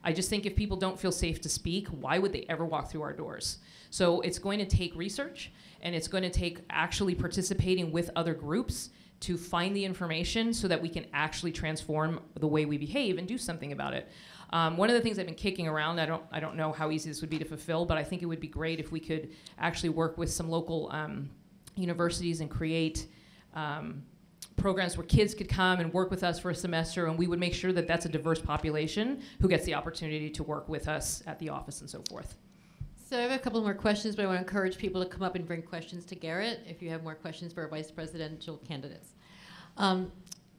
I just think if people don't feel safe to speak, why would they ever walk through our doors? So it's going to take research and it's going to take actually participating with other groups to find the information so that we can actually transform the way we behave and do something about it. Um, one of the things I've been kicking around, I don't, I don't know how easy this would be to fulfill, but I think it would be great if we could actually work with some local um, universities and create um, programs where kids could come and work with us for a semester, and we would make sure that that's a diverse population who gets the opportunity to work with us at the office and so forth. So I have a couple more questions, but I want to encourage people to come up and bring questions to Garrett if you have more questions for our vice presidential candidates. Um,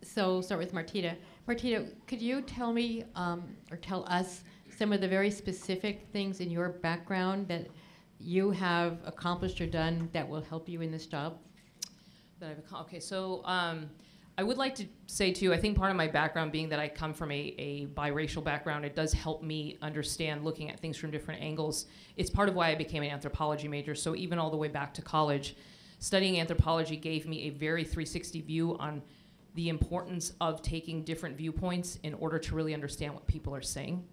so start with Martita. Martita, could you tell me um, or tell us some of the very specific things in your background that you have accomplished or done that will help you in this job? That I've okay, so um, I would like to say too. I think part of my background, being that I come from a, a biracial background, it does help me understand looking at things from different angles. It's part of why I became an anthropology major. So even all the way back to college, studying anthropology gave me a very 360 view on the importance of taking different viewpoints in order to really understand what people are saying.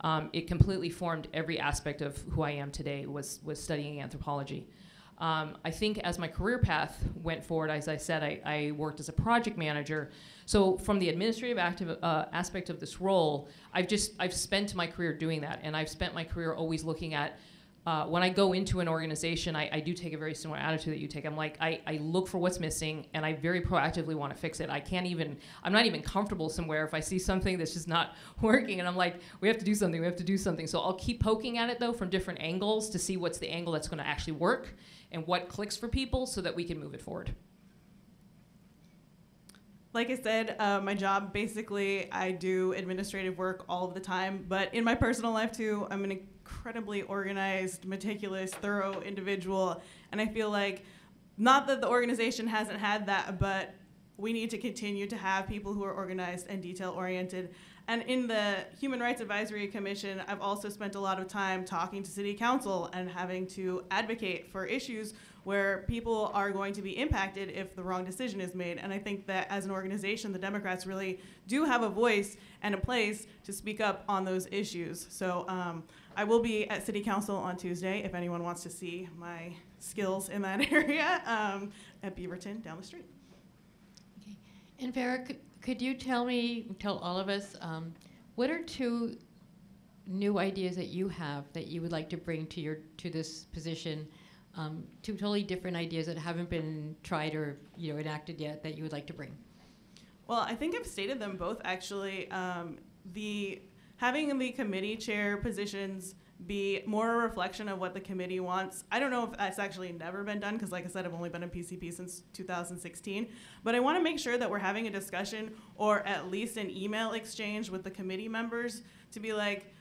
Um, it completely formed every aspect of who I am today was, was studying anthropology. Um, I think as my career path went forward, as I said, I, I worked as a project manager. So from the administrative active, uh, aspect of this role, I've just I've spent my career doing that, and I've spent my career always looking at uh, when I go into an organization, I, I, do take a very similar attitude that you take. I'm like, I, I look for what's missing and I very proactively want to fix it. I can't even, I'm not even comfortable somewhere if I see something that's just not working and I'm like, we have to do something, we have to do something. So I'll keep poking at it though from different angles to see what's the angle that's going to actually work and what clicks for people so that we can move it forward. Like I said, uh, my job basically, I do administrative work all the time, but in my personal life too, I'm an incredibly organized, meticulous, thorough individual. And I feel like, not that the organization hasn't had that, but we need to continue to have people who are organized and detail oriented. And in the Human Rights Advisory Commission, I've also spent a lot of time talking to city council and having to advocate for issues where people are going to be impacted if the wrong decision is made. And I think that as an organization, the Democrats really do have a voice and a place to speak up on those issues. So um, I will be at City Council on Tuesday if anyone wants to see my skills in that area um, at Beaverton down the street. Okay. And Farrah, could, could you tell me, tell all of us, um, what are two new ideas that you have that you would like to bring to your to this position? Um, two totally different ideas that haven't been tried or you know enacted yet that you would like to bring. Well, I think I've stated them both actually. Um, the having the committee chair positions be more a reflection of what the committee wants. I don't know if that's actually never been done because, like I said, I've only been in PCP since 2016. But I want to make sure that we're having a discussion or at least an email exchange with the committee members to be like,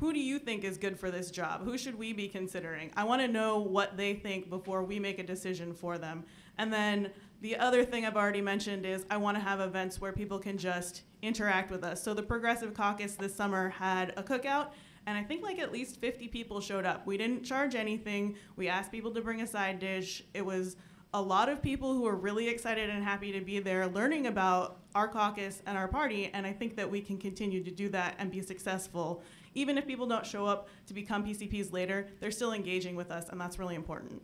who do you think is good for this job? Who should we be considering? I want to know what they think before we make a decision for them. And then the other thing I've already mentioned is I want to have events where people can just interact with us. So the Progressive Caucus this summer had a cookout, and I think like at least 50 people showed up. We didn't charge anything. We asked people to bring a side dish. It was a lot of people who were really excited and happy to be there learning about our caucus and our party, and I think that we can continue to do that and be successful. Even if people don't show up to become PCPs later, they're still engaging with us, and that's really important.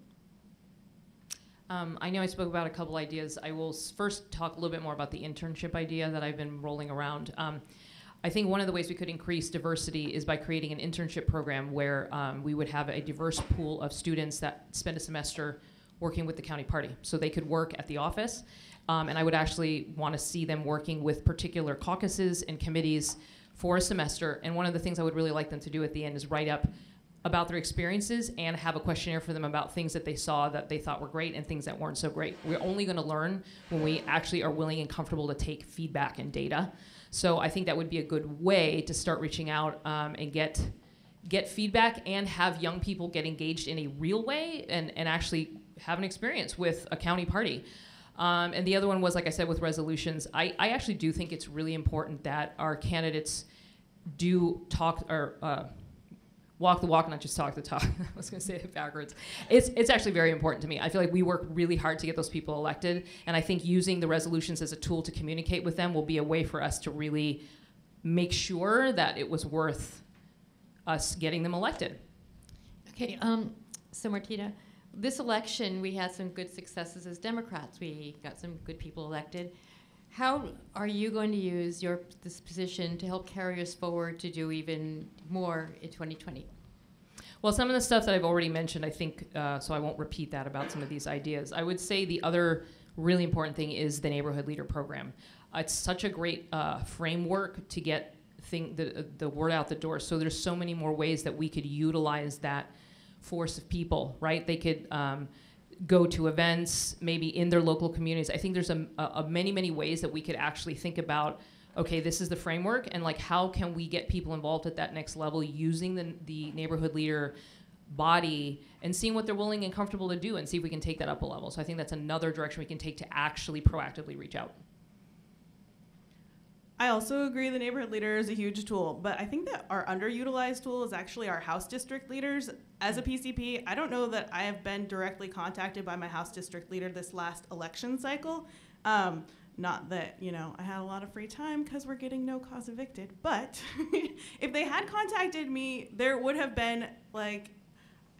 Um, I know I spoke about a couple ideas. I will first talk a little bit more about the internship idea that I've been rolling around. Um, I think one of the ways we could increase diversity is by creating an internship program where um, we would have a diverse pool of students that spend a semester working with the county party. So they could work at the office, um, and I would actually want to see them working with particular caucuses and committees for a semester. And one of the things I would really like them to do at the end is write up about their experiences and have a questionnaire for them about things that they saw that they thought were great and things that weren't so great. We're only going to learn when we actually are willing and comfortable to take feedback and data. So I think that would be a good way to start reaching out um, and get get feedback and have young people get engaged in a real way and, and actually have an experience with a county party. Um, and the other one was, like I said, with resolutions. I, I actually do think it's really important that our candidates do talk or uh, walk the walk, not just talk the talk. I was going to say it backwards. It's, it's actually very important to me. I feel like we work really hard to get those people elected, and I think using the resolutions as a tool to communicate with them will be a way for us to really make sure that it was worth us getting them elected. Okay, um, so Martina, this election we had some good successes as Democrats. We got some good people elected. How are you going to use your this position to help carry us forward to do even more in 2020? Well, some of the stuff that I've already mentioned, I think, uh, so I won't repeat that about some of these ideas. I would say the other really important thing is the neighborhood leader program. Uh, it's such a great uh, framework to get thing, the, the word out the door. So there's so many more ways that we could utilize that force of people, right? They could um, go to events, maybe in their local communities. I think there's a, a, many, many ways that we could actually think about okay, this is the framework, and like how can we get people involved at that next level using the, the neighborhood leader body and seeing what they're willing and comfortable to do and see if we can take that up a level. So I think that's another direction we can take to actually proactively reach out. I also agree the neighborhood leader is a huge tool, but I think that our underutilized tool is actually our house district leaders. As a PCP, I don't know that I have been directly contacted by my house district leader this last election cycle. Um, not that, you know, I had a lot of free time because we're getting no cause evicted, but if they had contacted me, there would have been like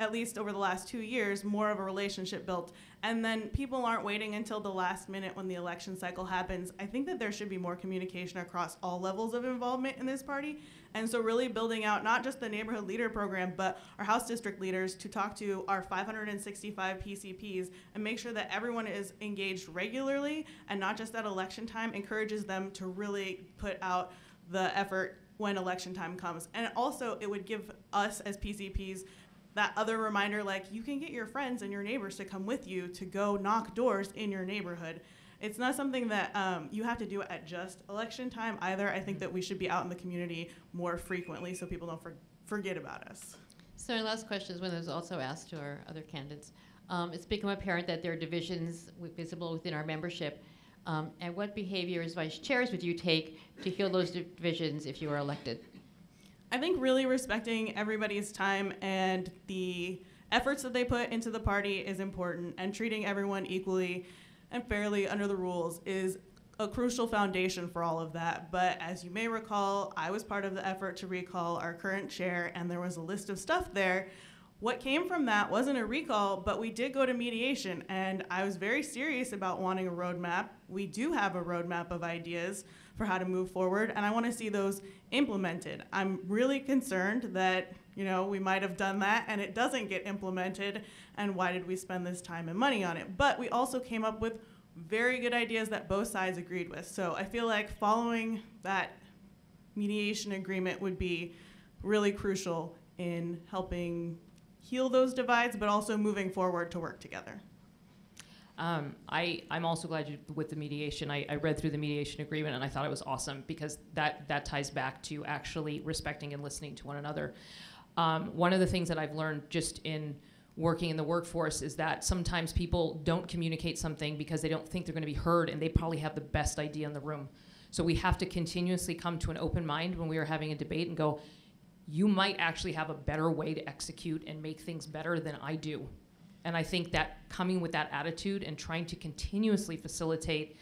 at least over the last two years, more of a relationship built. And then people aren't waiting until the last minute when the election cycle happens. I think that there should be more communication across all levels of involvement in this party. And so, really building out not just the neighborhood leader program, but our House district leaders to talk to our 565 PCPs and make sure that everyone is engaged regularly and not just at election time, encourages them to really put out the effort when election time comes. And also, it would give us as PCPs that other reminder like you can get your friends and your neighbors to come with you to go knock doors in your neighborhood it's not something that um, you have to do at just election time either i think that we should be out in the community more frequently so people don't for- forget about us So our last question is one that was also asked to our other candidates. Um, it's become apparent that there are divisions visible within our membership. Um, and what behavior as vice chairs would you take to heal those divisions if you were elected? I think really respecting everybody's time and the efforts that they put into the party is important, and treating everyone equally and fairly under the rules is a crucial foundation for all of that. But as you may recall, I was part of the effort to recall our current chair, and there was a list of stuff there. What came from that wasn't a recall, but we did go to mediation, and I was very serious about wanting a roadmap. We do have a roadmap of ideas for how to move forward, and I want to see those implemented. I'm really concerned that you know we might have done that and it doesn't get implemented, and why did we spend this time and money on it? But we also came up with very good ideas that both sides agreed with. So I feel like following that mediation agreement would be really crucial in helping heal those divides, but also moving forward to work together. Um, I, I'm also glad you, with the mediation, I, I read through the mediation agreement and I thought it was awesome because that, that ties back to actually respecting and listening to one another. Um, one of the things that I've learned just in working in the workforce is that sometimes people don't communicate something because they don't think they're going to be heard and they probably have the best idea in the room. So we have to continuously come to an open mind when we are having a debate and go, you might actually have a better way to execute and make things better than I do. And I think that coming with that attitude and trying to continuously facilitate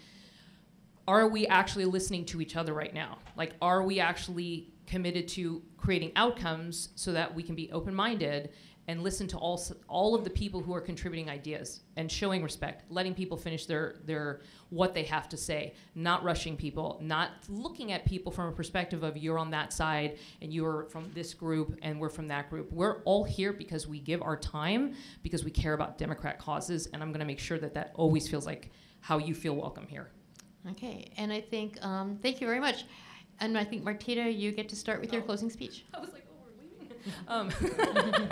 are we actually listening to each other right now? Like, are we actually committed to creating outcomes so that we can be open minded and listen to all, all of the people who are contributing ideas and showing respect, letting people finish their, their what they have to say, not rushing people, not looking at people from a perspective of you're on that side and you're from this group and we're from that group. We're all here because we give our time because we care about Democrat causes, and I'm going to make sure that that always feels like how you feel welcome here. Okay, and I think, um, thank you very much. And I think, Martina, you get to start with your closing speech. um,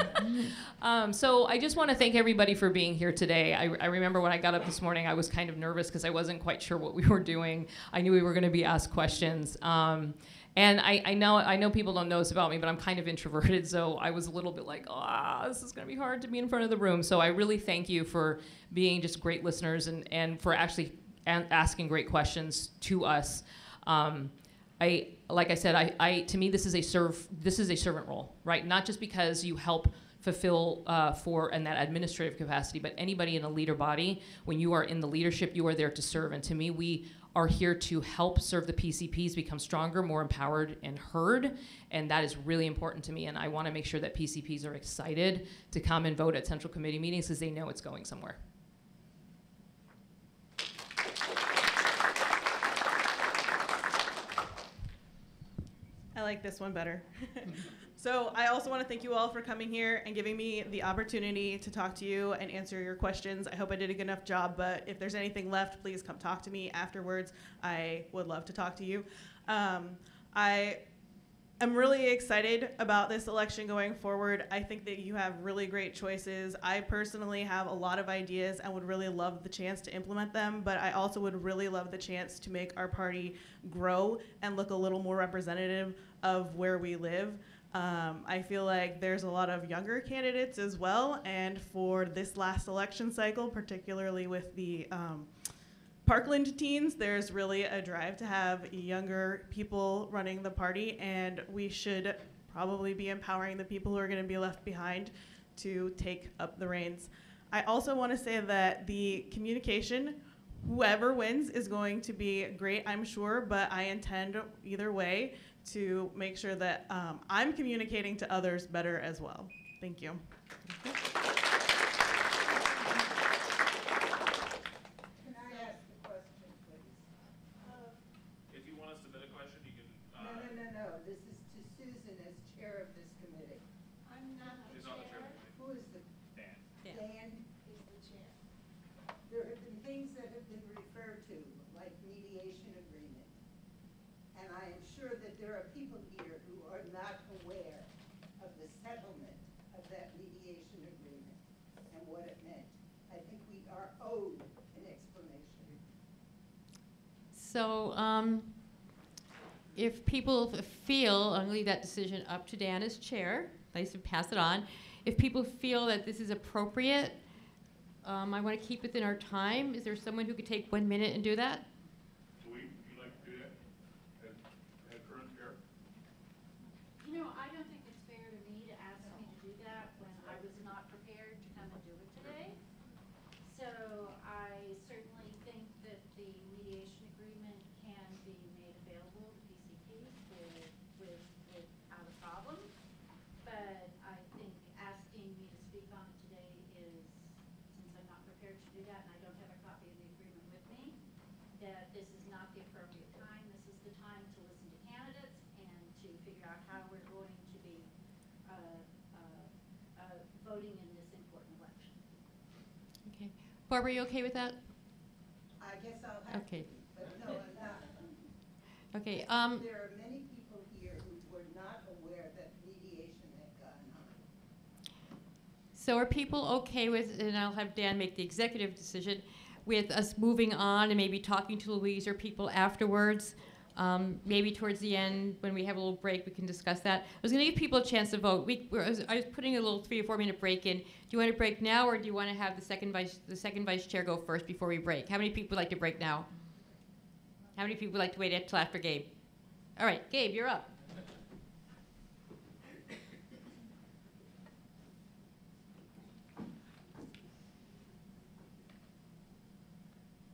um, so I just want to thank everybody for being here today. I, I remember when I got up this morning, I was kind of nervous because I wasn't quite sure what we were doing. I knew we were going to be asked questions. Um, and I, I know I know people don't know this about me, but I'm kind of introverted, so I was a little bit like, ah, this is going to be hard to be in front of the room. So I really thank you for being just great listeners and, and for actually an- asking great questions to us. Um, I like I said, I, I to me this is a serve this is a servant role, right? Not just because you help fulfill uh, for in that administrative capacity, but anybody in a leader body, when you are in the leadership, you are there to serve. And to me, we are here to help serve the PCPs become stronger, more empowered, and heard. And that is really important to me. And I want to make sure that PCPs are excited to come and vote at Central Committee meetings because they know it's going somewhere. Like this one better. so I also want to thank you all for coming here and giving me the opportunity to talk to you and answer your questions. I hope I did a good enough job, but if there's anything left, please come talk to me afterwards. I would love to talk to you. Um, I am really excited about this election going forward. I think that you have really great choices. I personally have a lot of ideas and would really love the chance to implement them, but I also would really love the chance to make our party grow and look a little more representative of where we live. Um, I feel like there's a lot of younger candidates as well, and for this last election cycle, particularly with the um, Parkland teens, there's really a drive to have younger people running the party, and we should probably be empowering the people who are going to be left behind to take up the reins. I also want to say that the communication, whoever wins, is going to be great, I'm sure, but I intend either way to make sure that um, I'm communicating to others better as well. Thank you. Can I ask a question, please? If you want to submit a question, you can, No, uh, no, no, no, this is to Susan as chair of this committee. I'm not the She's not the chair of the committee. Who is the, Dan. Dan is the chair. There have been things that have been referred to, like mediation agreement. And I am sure that there are people here who are not aware of the settlement of that mediation agreement and what it meant. I think we are owed an explanation. So, um, if people feel, I'm gonna leave that decision up to Dan as chair, I to pass it on. If people feel that this is appropriate, um, I wanna keep within our time. Is there someone who could take one minute and do that? Do we, you like to do that? Head, head current chair? You know, I don't think it's fair to me to ask me to do that when I was not prepared. voting in this important election. Okay. Barbara, you okay with that? I guess I'll have to, Okay. but no, I'm not. Okay, um, There are many people here who were not aware that mediation had gone on. so are people okay with, and I'll have Dan make the executive decision, with us moving on and maybe talking to Louise or people afterwards? Um, maybe towards the end, when we have a little break, we can discuss that. I was gonna give people a chance to vote. We, I was, I was putting a little three or four minute break in. Do you want to break now, or do you want to have the second vice, the second vice chair go first before we break? How many people would like to break now? How many people would like to wait until after Gabe? All right, Gabe, you're up.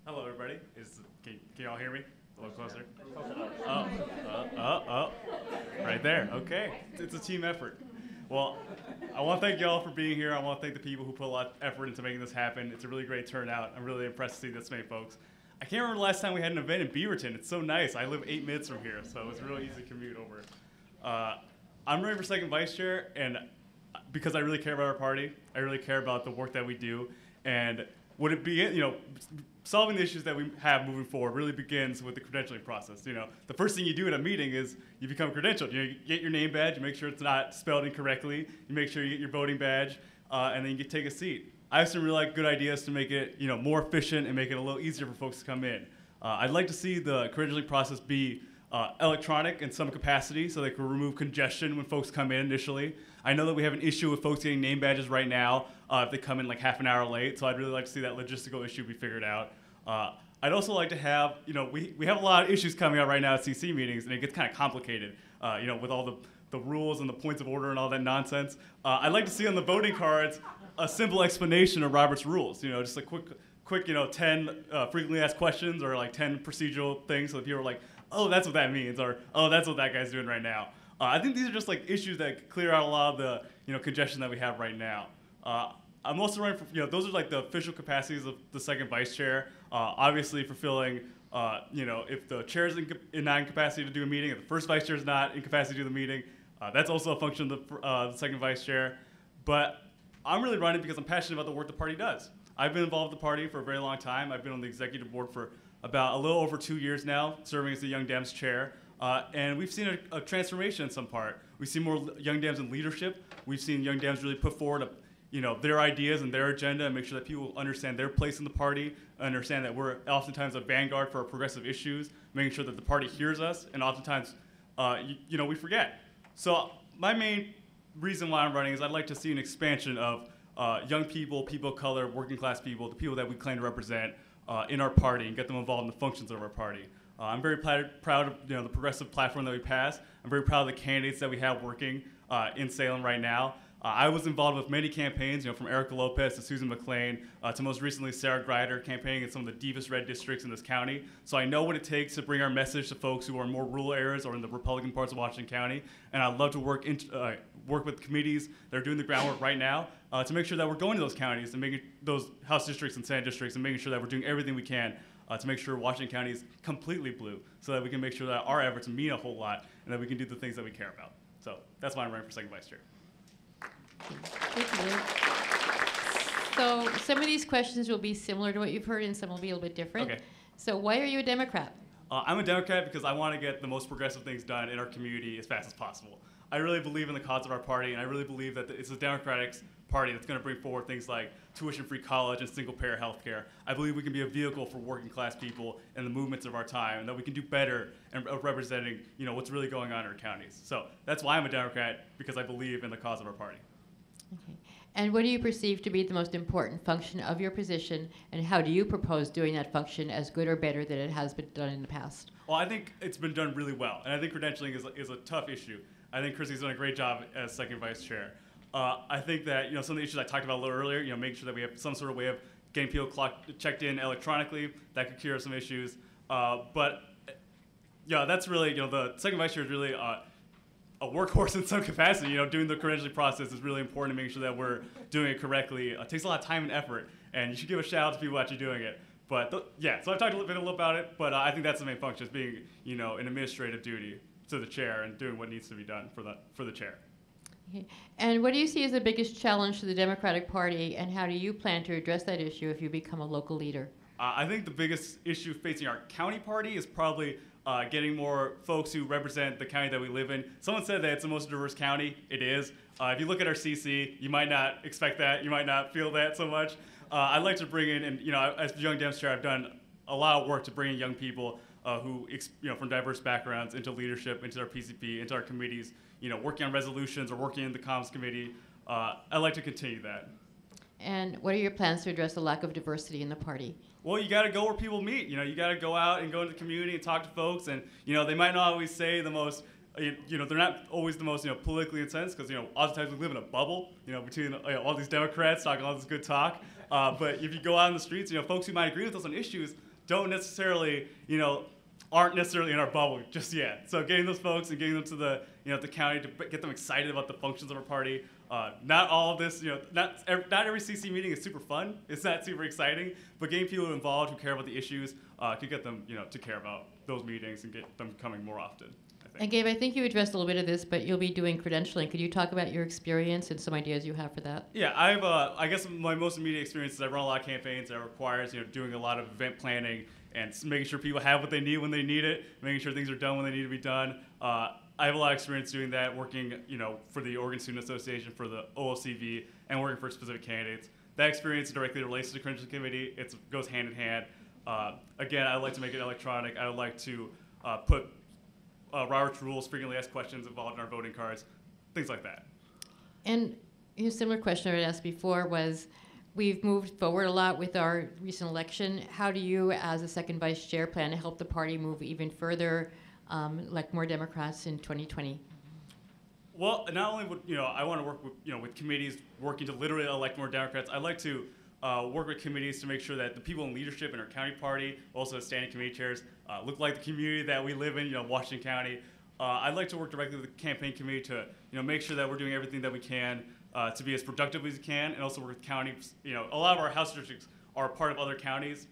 Hello, everybody. Is can, can y'all hear me? A little closer. Oh, oh, oh, oh. Right there. Okay. It's, a team effort. Well, I want to thank y'all for being here. I want to thank the people who put a lot of effort into making this happen. It's a really great turnout. I'm really impressed to see this many folks. I can't remember the last time we had an event in Beaverton. It's so nice. I live eight minutes from here, so it's really easy to commute over. Uh, I'm running for second vice chair, and because I really care about our party, I really care about the work that we do, and would it be, you know, solving the issues that we have moving forward really begins with the credentialing process. You know, the first thing you do at a meeting is you become credentialed. You, know, you get your name badge, you make sure it's not spelled incorrectly, you make sure you get your voting badge, uh, and then you get take a seat. I have some really good ideas to make it, you know, more efficient and make it a little easier for folks to come in. Uh, I'd like to see the credentialing process be uh, electronic in some capacity so they can remove congestion when folks come in initially. I know that we have an issue with folks getting name badges right now uh, if they come in like half an hour late, so I'd really like to see that logistical issue be figured out. Uh, I'd also like to have, you know, we, we have a lot of issues coming up right now at CC meetings, and it gets kind of complicated, uh, you know, with all the, the rules and the points of order and all that nonsense. Uh, I'd like to see on the voting cards a simple explanation of Robert's rules, you know, just a quick, quick, you know, 10 uh, frequently asked questions or like 10 procedural things so that people are like, oh, that's what that means, or oh, that's what that guy's doing right now. Uh, I think these are just like issues that clear out a lot of the you know congestion that we have right now. Uh, I'm also running for you know those are like the official capacities of the second vice chair. Uh, obviously, fulfilling uh, you know if the chair is in, in not in capacity to do a meeting, if the first vice chair is not in capacity to do the meeting, uh, that's also a function of the, uh, the second vice chair. But I'm really running because I'm passionate about the work the party does. I've been involved with the party for a very long time. I've been on the executive board for about a little over two years now, serving as the Young Dems chair. Uh, and we've seen a, a, transformation in some part. We've seen more Young Dems in leadership. We've seen Young Dems really put forward, a, you know, their ideas and their agenda, and make sure that people understand their place in the party, understand that we're oftentimes a vanguard for progressive issues, making sure that the party hears us, and oftentimes, uh, you, you know, we forget. So my main reason why I'm running is I'd like to see an expansion of uh, young people, people of color, working class people, the people that we claim to represent uh, in our party, and get them involved in the functions of our party. Uh, I'm very proud, proud of you know, the progressive platform that we passed. I'm very proud of the candidates that we have working uh, in Salem right now. Uh, I was involved with many campaigns, you know, from Erica Lopez to Susan McLain uh, to most recently Sarah Grider campaigning in some of the deepest red districts in this county. So I know what it takes to bring our message to folks who are in more rural areas or in the Republican parts of Washington County. And I'd love to work in, uh, work with committees that are doing the groundwork right now uh, to make sure that we're going to those counties and making those House districts and Senate districts and making sure that we're doing everything we can uh, to make sure Washington County is completely blue so that we can make sure that our efforts mean a whole lot and that we can do the things that we care about. So that's why I'm running for second vice chair. Thank you. So some of these questions will be similar to what you've heard and some will be a little bit different. Okay. So why are you a Democrat? Uh, I'm a Democrat because I want to get the most progressive things done in our community as fast as possible. I really believe in the cause of our party, and I really believe that it's a Democratic party that's going to bring forward things like tuition-free college and single-payer health care. I believe we can be a vehicle for working-class people and the movements of our time, and that we can do better in representing, you know, what's really going on in our counties. So that's why I'm a Democrat because I believe in the cause of our party. Okay. And what do you perceive to be the most important function of your position, and how do you propose doing that function as good or better than it has been done in the past? Well, I think it's been done really well, and I think credentialing is, is a tough issue. I think Chrissy's done a great job as second vice chair. Uh, I think that you know some of the issues I talked about a little earlier, you know, making sure that we have some sort of way of getting people clocked, checked in electronically, that could cure some issues. Uh, but yeah, that's really you know the second vice chair is really uh, a workhorse in some capacity. You know, doing the credentialing process is really important to make sure that we're doing it correctly. it takes a lot of time and effort, and you should give a shout out to people actually doing it. But yeah, so I've talked a little bit about it, but uh, I think that's the main function, is being you know an administrative duty to the chair and doing what needs to be done for the for the chair. And what do you see as the biggest challenge to the Democratic Party, and how do you plan to address that issue if you become a local leader? Uh, I think the biggest issue facing our county party is probably uh, getting more folks who represent the county that we live in. Someone said that it's the most diverse county. It is. Uh, if you look at our CC, you might not expect that. You might not feel that so much. Uh, I'd like to bring in, and you know, as Young Dems chair, I've done a lot of work to bring in young people uh, who, you know, from diverse backgrounds into leadership, into our PCP, into our committees. You know, working on resolutions or working in the comms committee. Uh, I'd like to continue that. And what are your plans to address the lack of diversity in the party? Well, you got to go where people meet. You know, you got to go out and go into the community and talk to folks. And you know, they might not always say the most. You know, they're not always the most you know politically intense because you know, oftentimes we live in a bubble. You know, between you know, all these Democrats talking all this good talk. Uh, but if you go out in the streets, you know, folks who might agree with us on issues don't necessarily, you know, aren't necessarily in our bubble just yet. So getting those folks and getting them to the, you know, the county to get them excited about the functions of our party. Uh, not all of this, you know, not ev- not every CC meeting is super fun. It's not super exciting, but getting people involved who care about the issues uh, could get them, you know, to care about those meetings and get them coming more often. I think. And Gabe, I think you addressed a little bit of this, but you'll be doing credentialing. Could you talk about your experience and some ideas you have for that? Yeah, I've uh, I guess my most immediate experience is I run a lot of campaigns that requires you know doing a lot of event planning and making sure people have what they need when they need it, making sure things are done when they need to be done. Uh, I have a lot of experience doing that, working you know for the Oregon Student Association, for the OLCV, and working for specific candidates. That experience directly relates to the credentialing committee. It goes hand in hand. Uh, again, I would like to make it electronic. I would like to uh, put uh, Robert's rules, frequently asked questions involved in our voting cards, things like that. And a similar question I asked before was, we've moved forward a lot with our recent election. How do you, as a second vice chair, plan to help the party move even further, um, elect more Democrats in 2020? Well, not only would you know, I want to work with you know with committees working to literally elect more Democrats. I'd like to uh, work with committees to make sure that the people in leadership in our county party, also as standing committee chairs, uh, look like the community that we live in. You know, Washington County. Uh, I'd like to work directly with the campaign committee to you know make sure that we're doing everything that we can uh, to be as productive as we can, and also work with counties. You know, a lot of our house districts are part of other counties.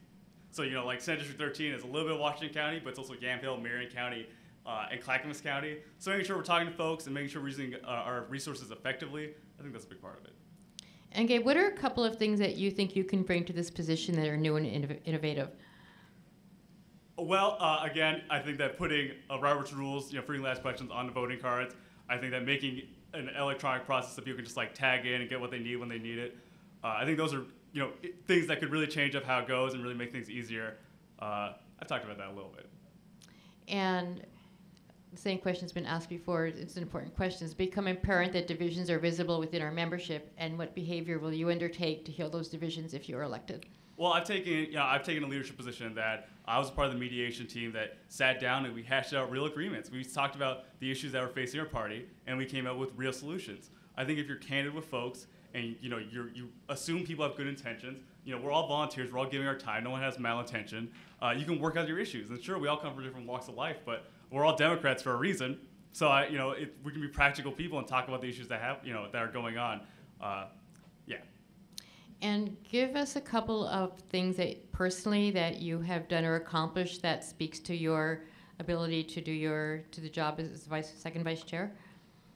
So you know, like Senate District 13 is a little bit of Washington County, but it's also Yamhill, Marion County, uh, and Clackamas County. So making sure we're talking to folks and making sure we're using uh, our resources effectively, I think that's a big part of it. And Gabe, what are a couple of things that you think you can bring to this position that are new and innov- innovative? Well, uh, again, I think that putting uh, Robert's rules, you know, frequently asked questions on the voting cards. I think that making an electronic process that people can just like tag in and get what they need when they need it. Uh, I think those are you know things that could really change up how it goes and really make things easier. Uh, I've talked about that a little bit. And the same question's been asked before. It's an important question. It's becoming apparent that divisions are visible within our membership, and what behavior will you undertake to heal those divisions if you are elected? Well, I've taken, you know, I've taken a leadership position that I was part of the mediation team that sat down and we hashed out real agreements. We talked about the issues that were facing our party, and we came up with real solutions. I think if you're candid with folks and you know you you assume people have good intentions, you know, we're all volunteers, we're all giving our time, no one has malintention. Uh, you can work out your issues, and sure, we all come from different walks of life, but we're all Democrats for a reason. So I, you know, it, we can be practical people and talk about the issues that have, you know, that are going on. Uh. And give us a couple of things that personally that you have done or accomplished that speaks to your ability to do your to the job as vice second vice chair.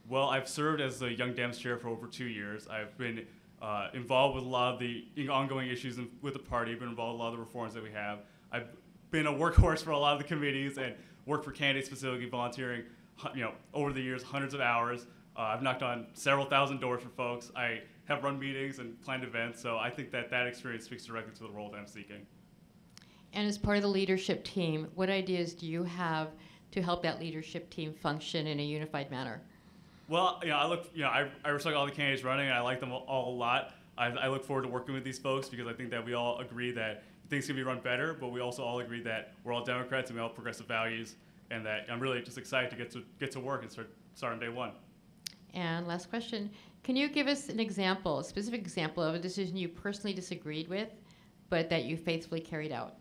Well, I've served as the Young Dems chair for over two years. I've been uh, involved with a lot of the ongoing issues in, with the party, been involved with a lot of the reforms that we have. I've been a workhorse for a lot of the committees and worked for candidates specifically, volunteering, you know, over the years, hundreds of hours. Uh, I've knocked on several thousand doors for folks. I have run meetings and planned events, so I think that that experience speaks directly to the role that I'm seeking. And as part of the leadership team, what ideas do you have to help that leadership team function in a unified manner? Well, you know, I look, you know, I, I respect all the candidates running, and I like them all, all a lot. I, I look forward to working with these folks because I think that we all agree that things can be run better, but we also all agree that we're all Democrats and we all have progressive values, and that I'm really just excited to get to get to work and start start on day one. And last question, can you give us an example, a specific example of a decision you personally disagreed with, but that you faithfully carried out?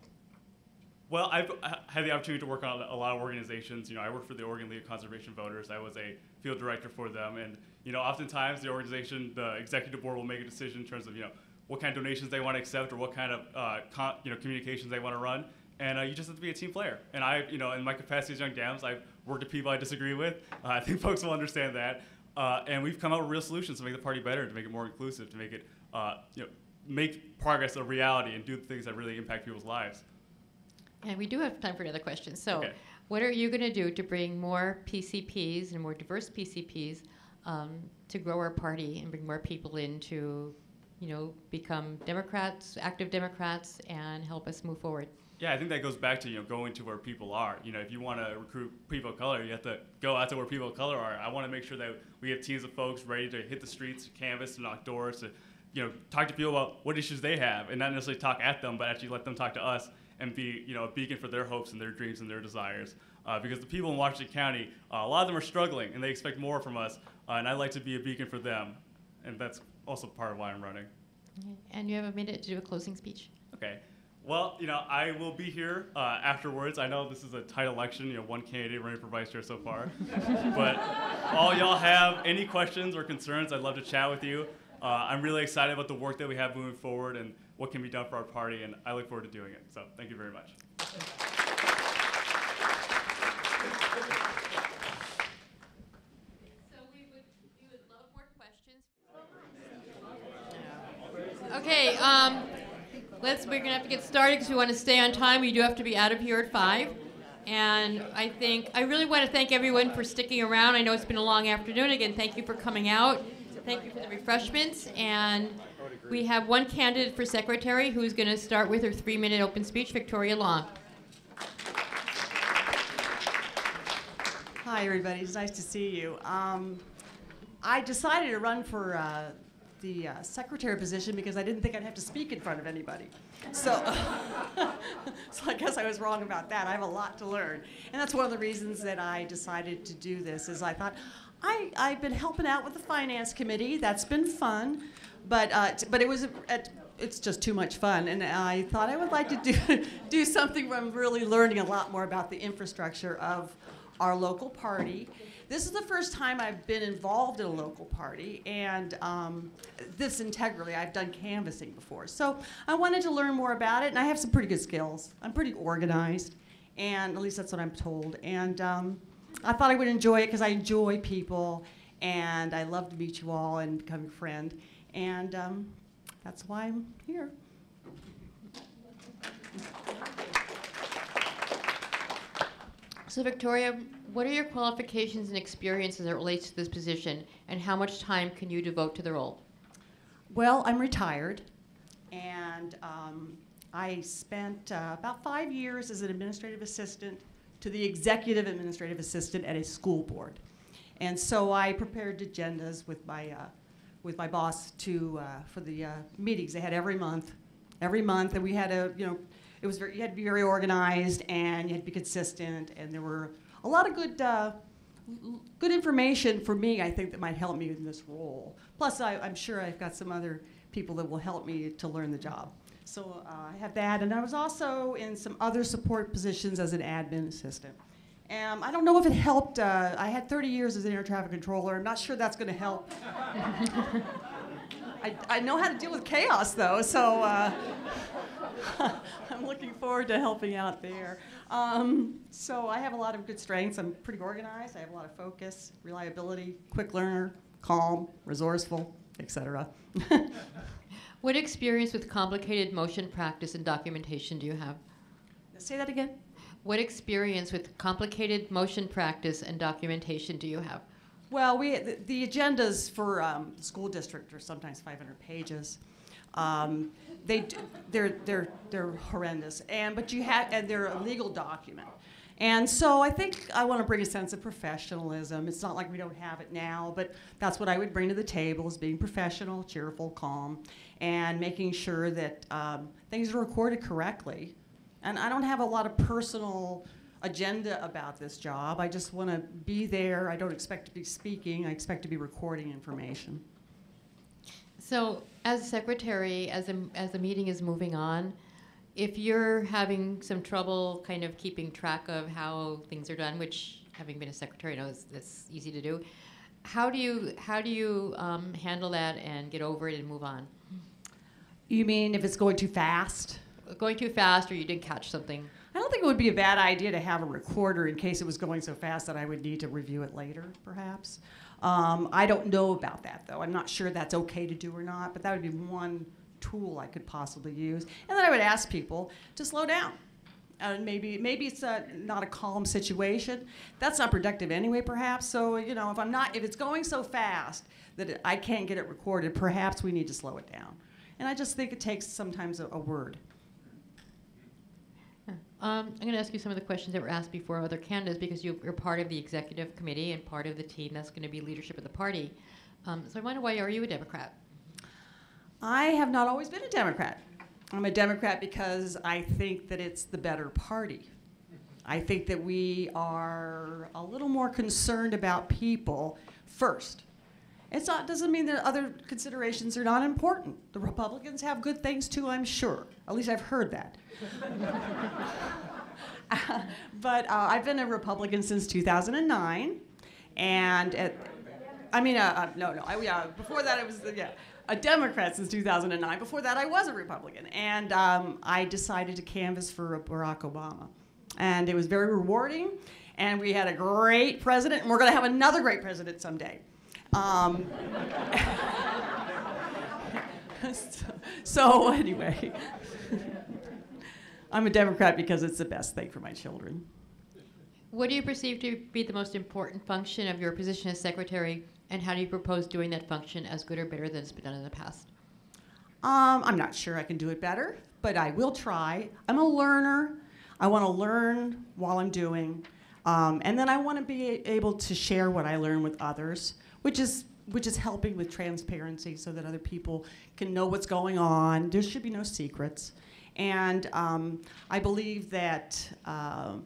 Well, I've I had the opportunity to work on a lot of organizations. You know, I worked for the Oregon League of Conservation Voters. I was a field director for them, and you know, oftentimes the organization, the executive board will make a decision in terms of you know what kind of donations they want to accept or what kind of uh, con- you know communications they want to run. And uh, you just have to be a team player. And I, you know, in my capacity as Young Dems, I've worked with people I disagree with. Uh, I think folks will understand that. Uh, and we've come up with real solutions to make the party better, to make it more inclusive, to make it, uh, you know, make progress a reality and do the things that really impact people's lives. And we do have time for another question. So, Okay. what are you going to do to bring more PCPs and more diverse PCPs um, to grow our party and bring more people in to, you know, become Democrats, active Democrats, and help us move forward? Yeah, I think that goes back to you know going to where people are. You know, if you want to recruit people of color, you have to go out to where people of color are. I want to make sure that we have teams of folks ready to hit the streets, canvass, and knock doors to, you know, talk to people about what issues they have, and not necessarily talk at them, but actually let them talk to us and be you know a beacon for their hopes and their dreams and their desires. Uh, because the people in Washington County, uh, a lot of them are struggling and they expect more from us, uh, and I'd like to be a beacon for them, and that's also part of why I'm running. And you have a minute to do a closing speech. Okay. Well, you know, I will be here uh, afterwards. I know this is a tight election, you know, one candidate running for vice chair so far. but all y'all have any questions or concerns, I'd love to chat with you. Uh, I'm really excited about the work that we have moving forward and what can be done for our party, and I look forward to doing it. So thank you very much. So we would, we would love more questions. Okay, um, let's, we're gonna have to get started because we want to stay on time. We do have to be out of here at five. And I think, I really want to thank everyone for sticking around. I know it's been a long afternoon. Again, thank you for coming out. Thank you for the refreshments. And we have one candidate for secretary who's going to start with her three-minute open speech, Victoria Long. Hi, everybody. It's nice to see you. Um, I decided to run for uh, the uh, secretary position because I didn't think I'd have to speak in front of anybody. So, so I guess I was wrong about that. I have a lot to learn, and that's one of the reasons that I decided to do this. Is I thought I I've been helping out with the finance committee. That's been fun, but uh, but it was. It's just too much fun, and I thought I would like to do do something where I'm really learning a lot more about the infrastructure of our local party. This is the first time I've been involved in a local party, and um, this integrally. I've done canvassing before, so I wanted to learn more about it, and I have some pretty good skills. I'm pretty organized, and at least that's what I'm told. And um, I thought I would enjoy it because I enjoy people, and I love to meet you all and become your friend, and um, that's why I'm here. So Victoria, what are your qualifications and experience as it relates to this position, and how much time can you devote to the role? Well, I'm retired, and um, I spent uh, about five years as an administrative assistant to the executive administrative assistant at a school board. And so I prepared agendas with my, uh, with my boss to, uh, for the uh, meetings they had every month. Every month, and we had a, you know, it was very, you had to be very organized and you had to be consistent, and there were a lot of good, uh, good information for me, I think, that might help me in this role. Plus, I, I'm sure I've got some other people that will help me to learn the job. So uh, I have that, and I was also in some other support positions as an admin assistant. Um, I don't know if it helped. Uh, I had 30 years as an air traffic controller. I'm not sure that's going to help. I, I know how to deal with chaos, though, so uh, I'm looking forward to helping out there. Um, so I have a lot of good strengths. I'm pretty organized. I have a lot of focus, reliability, quick learner, calm, resourceful, etc. What experience with complicated motion practice and documentation do you have? Say that again. What experience with complicated motion practice and documentation do you have? Well, we the, the agendas for um, school district are sometimes 500 pages. Um, they they're they're they're horrendous, and but you have and they're a legal document. And so I think I want to bring a sense of professionalism. It's not like we don't have it now, but that's what I would bring to the table: is being professional, cheerful, calm, and making sure that um, things are recorded correctly. And I don't have a lot of personal agenda about this job. I just want to be there. I don't expect to be speaking. I expect to be recording information. So, as secretary, as a, as the meeting is moving on, if you're having some trouble kind of keeping track of how things are done, which having been a secretary knows that's easy to do, how do you how do you um, handle that and get over it and move on? You mean if it's going too fast? Going too fast, or you didn't catch something? I don't think it would be a bad idea to have a recorder in case it was going so fast that I would need to review it later, perhaps. Um, I don't know about that though. I'm not sure that's okay to do or not, but that would be one tool I could possibly use. And then I would ask people to slow down. And maybe maybe it's a, not a calm situation. That's not productive anyway, perhaps. So you know, if I'm not, if it's going so fast that it, I can't get it recorded, perhaps we need to slow it down. And I just think it takes sometimes a, a word. Um, I'm going to ask you some of the questions that were asked before other candidates because you- you're part of the executive committee and part of the team that's going to be leadership of the party. Um, so I wonder why are you a Democrat? I have not always been a Democrat. I'm a Democrat because I think that it's the better party. I think that we are a little more concerned about people first. It's not doesn't mean that other considerations are not important. The Republicans have good things too, I'm sure. At least I've heard that. but uh, I've been a Republican since 2009, and at, I mean, uh, uh, no, no, I, yeah, before that I was, uh, yeah, a Democrat since 2009. Before that I was a Republican, and um, I decided to canvass for Barack Obama, and it was very rewarding, and we had a great president, and we're going to have another great president someday. Um, so, anyway. I'm a Democrat because it's the best thing for my children. What do you perceive to be the most important function of your position as secretary, and how do you propose doing that function as good or better than it's been done in the past? Um, I'm not sure I can do it better, but I will try. I'm a learner. I want to learn while I'm doing, um, and then I want to be able to share what I learn with others, which is which is helping with transparency so that other people can know what's going on. There should be no secrets. And um, I believe that um,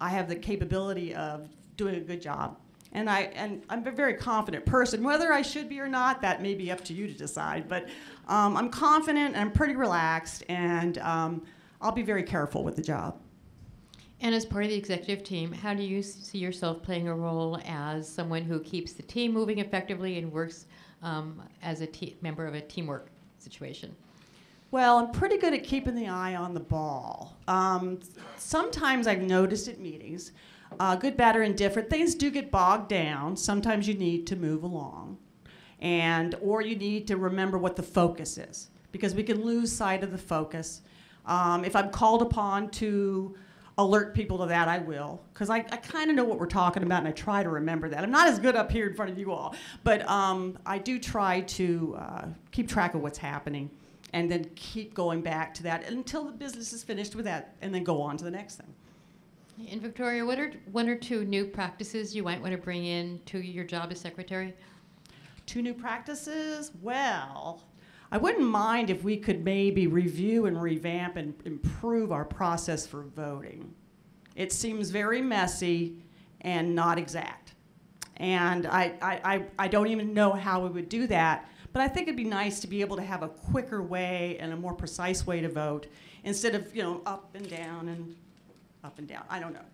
I have the capability of doing a good job. And, I, and I'm a very confident person. Whether I should be or not, that may be up to you to decide. But um, I'm confident and I'm pretty relaxed, and um, I'll be very careful with the job. And as part of the executive team, how do you see yourself playing a role as someone who keeps the team moving effectively and works um, as a member of a teamwork situation? Well, I'm pretty good at keeping the eye on the ball. Um, sometimes I've noticed at meetings, uh, good, bad, or indifferent, things do get bogged down. Sometimes you need to move along, and or you need to remember what the focus is because we can lose sight of the focus. Um, if I'm called upon to alert people to that, I will, because I, I kind of know what we're talking about, and I try to remember that. I'm not as good up here in front of you all, but um, I do try to uh, keep track of what's happening and then keep going back to that until the business is finished with that, and then go on to the next thing. And Victoria, what are one or two new practices you might want to bring in to your job as secretary? Two new practices? Well, I wouldn't mind if we could maybe review and revamp and improve our process for voting. It seems very messy and not exact. And I, I, I, I don't even know how we would do that, but I think it'd be nice to be able to have a quicker way and a more precise way to vote instead of, you know, up and down and up and down. I don't know.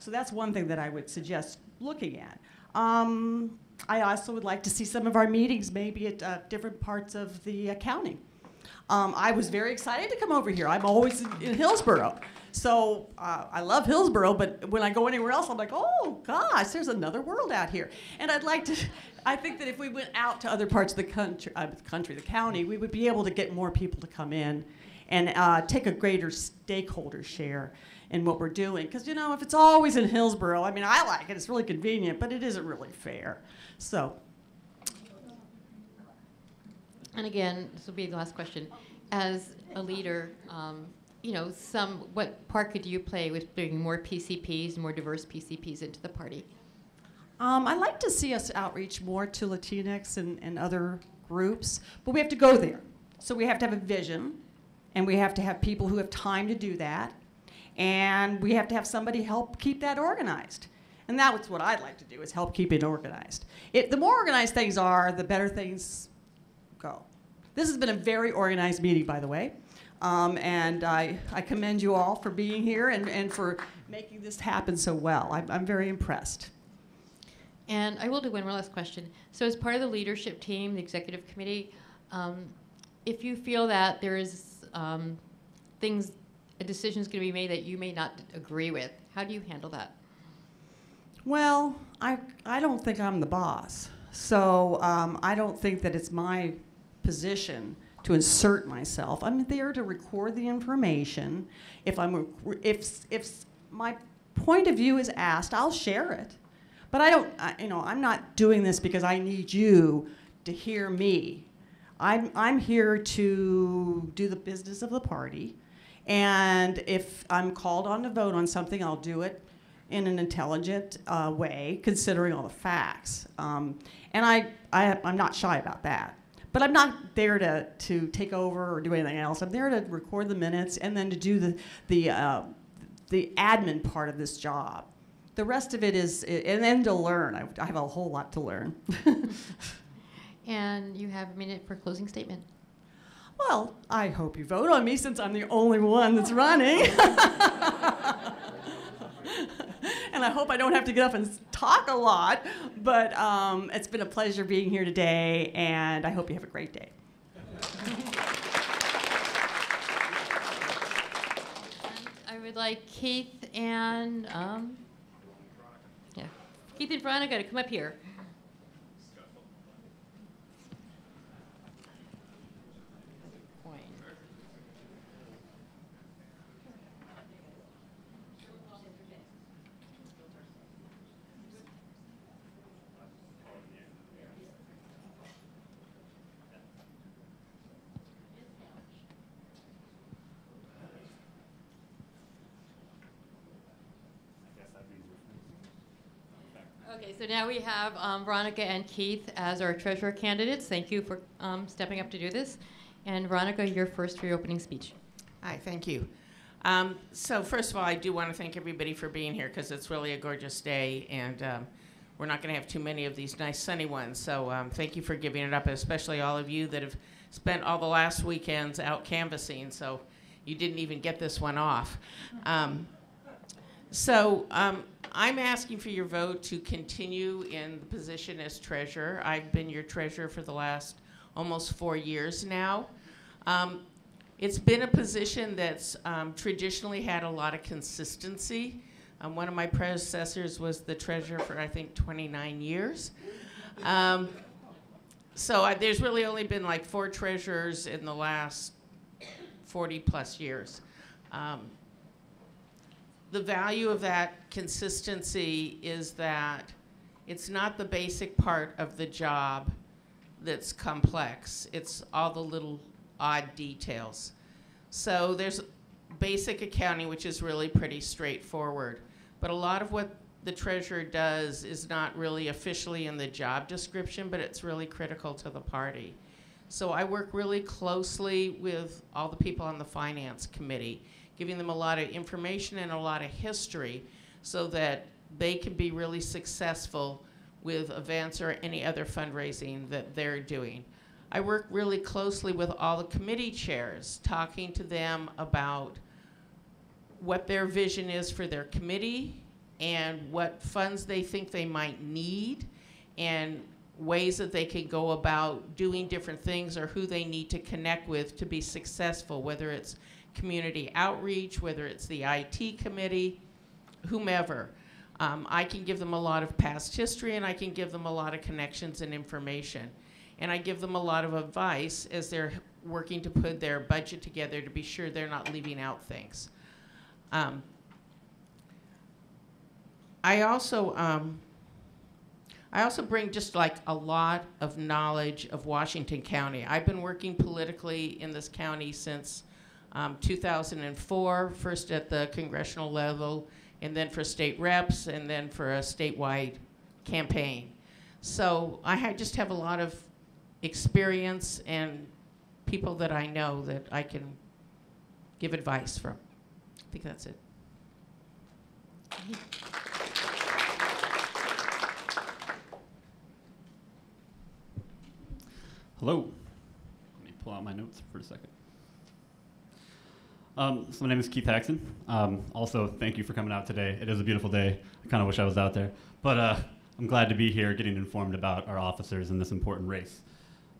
So that's one thing that I would suggest looking at. Um, I also would like to see some of our meetings maybe at uh, different parts of the uh, county. Um, I was very excited to come over here. I'm always in, in Hillsboro. So uh, I love Hillsboro, but when I go anywhere else, I'm like, oh gosh, there's another world out here. And I'd like to, I think that if we went out to other parts of the country, uh, country, the county, we would be able to get more people to come in and uh, take a greater stakeholder share in what we're doing. Because, you know, if it's always in Hillsboro, I mean, I like it, it's really convenient, but it isn't really fair. So, And again, this will be the last question. As a leader, um, you know, some what part could you play with bringing more PCPs, more diverse PCPs into the party? um, I'd like to see us outreach more to Latinx and, and other groups, but we have to go there. So we have to have a vision, and we have to have people who have time to do that, and we have to have somebody help keep that organized. And that's what I'd like to do is help keep it organized. It, the more organized things are, the better things go. This has been a very organized meeting, by the way. Um, and I, I commend you all for being here and, and for making this happen so well. I'm, I'm very impressed. And I will do one more last question. So, as part of the leadership team, the executive committee, um, if you feel that there is um, things, a decision is going to be made that you may not agree with, how do you handle that? Well, I, I don't think I'm the boss. So um, I don't think that it's my position to insert myself. I'm there to record the information. If I'm if if my point of view is asked, I'll share it. But I don't, I, you know, I'm not doing this because I need you to hear me. I'm I'm here to do the business of the party, and if I'm called on to vote on something, I'll do it in an intelligent uh, way, considering all the facts. Um, and I, I, I'm not shy about that. But I'm not there to, to take over or do anything else. I'm there to record the minutes and then to do the, the, uh, the admin part of this job. The rest of it is, and then to learn. I, I have a whole lot to learn. And you have a minute for closing statement. well, I hope you vote on me since I'm the only one that's running. and I hope I don't have to get up and talk a lot. But um, it's been a pleasure being here today, and I hope you have a great day. I would like Keith and, um, yeah, Keith and Veronica to come up here. Coin. Okay, so now we have um, Veronica and Keith as our treasurer candidates. Thank you for um, stepping up to do this. And Veronica, you're first for your opening speech. Hi, thank you. Um, so first of all, I do want to thank everybody for being here because it's really a gorgeous day, and um, we're not going to have too many of these nice sunny ones. So um, thank you for giving it up, especially all of you that have spent all the last weekends out canvassing. So you didn't even get this one off. Um, so um, I'm asking for your vote to continue in the position as treasurer. I've been your treasurer for the last almost four years now. Um, it's been a position that's um, traditionally had a lot of consistency. Um, one of my predecessors was the treasurer for, I think, 29 years. Um, so I, there's really only been like four treasurers in the last 40 plus years. The value of that consistency is that it's not the basic part of the job that's complex. It's all the little odd details. So there's basic accounting, which is really pretty straightforward. But a lot of what the treasurer does is not really officially in the job description, but it's really critical to the party. So I work really closely with all the people on the finance committee, giving them a lot of information and a lot of history so that they can be really successful with events or any other fundraising that they're doing. I work really closely with all the committee chairs, talking to them about what their vision is for their committee and what funds they think they might need and ways that they can go about doing different things or who they need to connect with to be successful, whether it's community outreach, whether it's the IT committee, whomever. Um, I can give them a lot of past history and I can give them a lot of connections and information. And I give them a lot of advice as they're working to put their budget together to be sure they're not leaving out things. Um, I also um, I also bring just like a lot of knowledge of Washington County. I've been working politically in this county since um, 2004, first at the congressional level, and then for state reps, and then for a statewide campaign. So I ha- just have a lot of experience and people that I know that I can give advice from. I think that's it. Hello. Let me pull out my notes for a second. Um, so my name is Keith Haxon. Um, also, thank you for coming out today. It is a beautiful day. I kind of wish I was out there, but uh, I'm glad to be here, getting informed about our officers in this important race.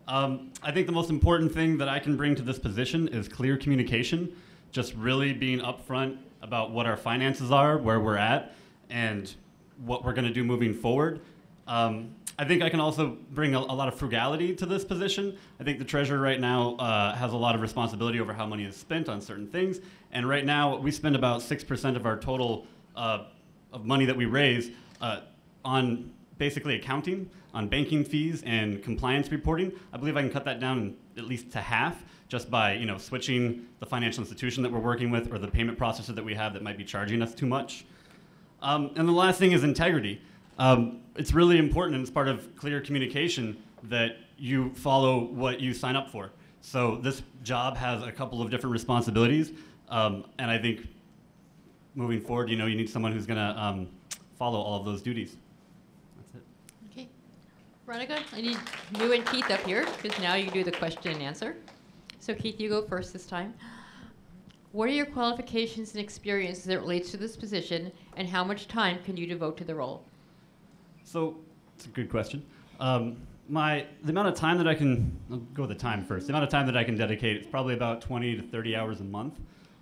Um, I think the most important thing that I can bring to this position is clear communication. Just really being upfront about what our finances are, where we're at, and what we're going to do moving forward. Um, I think I can also bring a, a lot of frugality to this position. I think the treasurer right now uh, has a lot of responsibility over how money is spent on certain things. And right now, we spend about 6% of our total uh, of money that we raise uh, on basically accounting, on banking fees and compliance reporting. I believe I can cut that down at least to half just by you know switching the financial institution that we're working with or the payment processor that we have that might be charging us too much. Um, and the last thing is integrity. Um, it's really important and it's part of clear communication that you follow what you sign up for. So this job has a couple of different responsibilities, um, and I think moving forward, you know, you need someone who's going to um, follow all of those duties. That's it. Okay. Veronica, I need you and Keith up here because now you do the question and answer. So Keith, you go first this time. What are your qualifications and experience it relates to this position, and how much time can you devote to the role? So it's a good question. Um, my the amount of time that I can I'll go with the time first. The amount of time that I can dedicate is probably about 20 to 30 hours a month,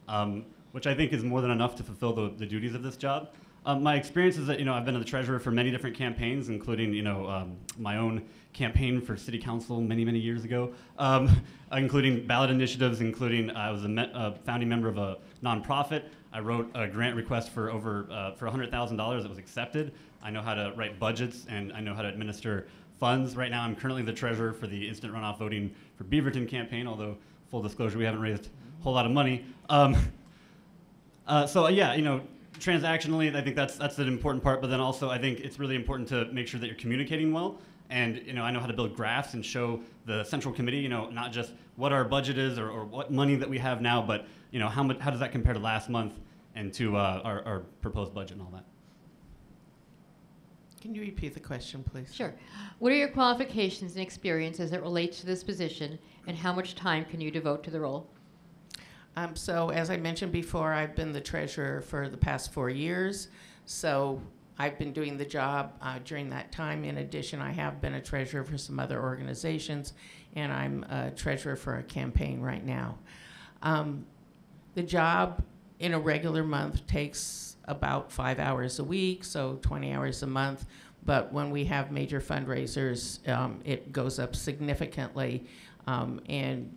um, which I think is more than enough to fulfill the, the duties of this job. Um, my experience is that you know I've been the treasurer for many different campaigns, including you know um, my own campaign for city council many many years ago, um, including ballot initiatives, including I was a me- uh, founding member of a nonprofit. I wrote a grant request for over uh, for $100,000 that was accepted. I know how to write budgets and I know how to administer funds. Right now, I'm currently the treasurer for the instant runoff voting for Beaverton campaign. Although full disclosure, we haven't raised a whole lot of money. Um, uh, so yeah, you know, transactionally, I think that's that's an important part. But then also, I think it's really important to make sure that you're communicating well. And you know, I know how to build graphs and show the central committee, you know, not just what our budget is or, or what money that we have now, but you know, how much, how does that compare to last month and to uh, our, our proposed budget and all that. Can you repeat the question, please? Sure. What are your qualifications and experience as it relates to this position, and how much time can you devote to the role? Um, so, as I mentioned before, I've been the treasurer for the past four years. So, I've been doing the job uh, during that time. In addition, I have been a treasurer for some other organizations, and I'm a treasurer for a campaign right now. Um, the job in a regular month takes about five hours a week, so 20 hours a month. But when we have major fundraisers, um, it goes up significantly. Um, and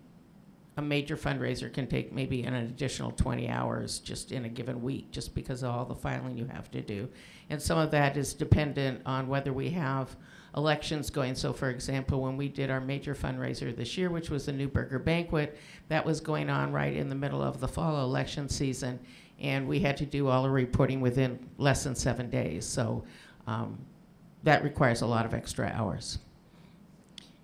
a major fundraiser can take maybe an additional 20 hours just in a given week, just because of all the filing you have to do. And some of that is dependent on whether we have elections going. So, for example, when we did our major fundraiser this year, which was the Neuberger Banquet, that was going on right in the middle of the fall election season, and we had to do all the reporting within less than seven days. So, um, that requires a lot of extra hours.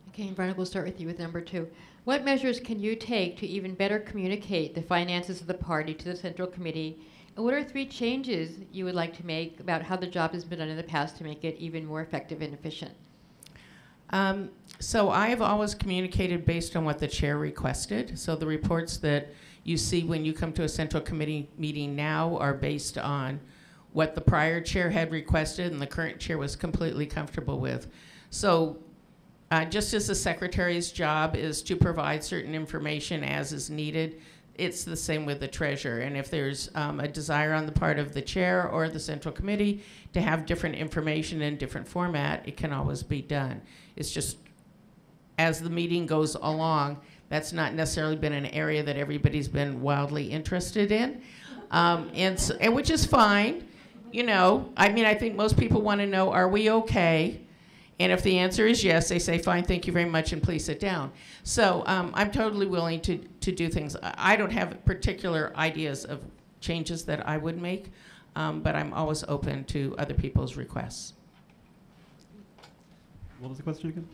Okay, and Veronica, we'll start with you with number two. What measures can you take to even better communicate the finances of the party to the Central Committee? And what are three changes you would like to make about how the job has been done in the past to make it even more effective and efficient? Um, so I have always communicated based on what the chair requested. So the reports that you see when you come to a central committee meeting now are based on what the prior chair had requested and the current chair was completely comfortable with. So uh, just as the secretary's job is to provide certain information as is needed, it's the same with the treasurer. And if there's um, a desire on the part of the chair or the central committee to have different information in different format, it can always be done. It's just as the meeting goes along, that's not necessarily been an area that everybody's been wildly interested in, um, and, so, and which is fine. You know, I mean, I think most people want to know, are we okay? And if the answer is yes, they say, fine, thank you very much, and please sit down. So um, I'm totally willing to, to do things. I don't have particular ideas of changes that I would make, um, but I'm always open to other people's requests. What was the question again?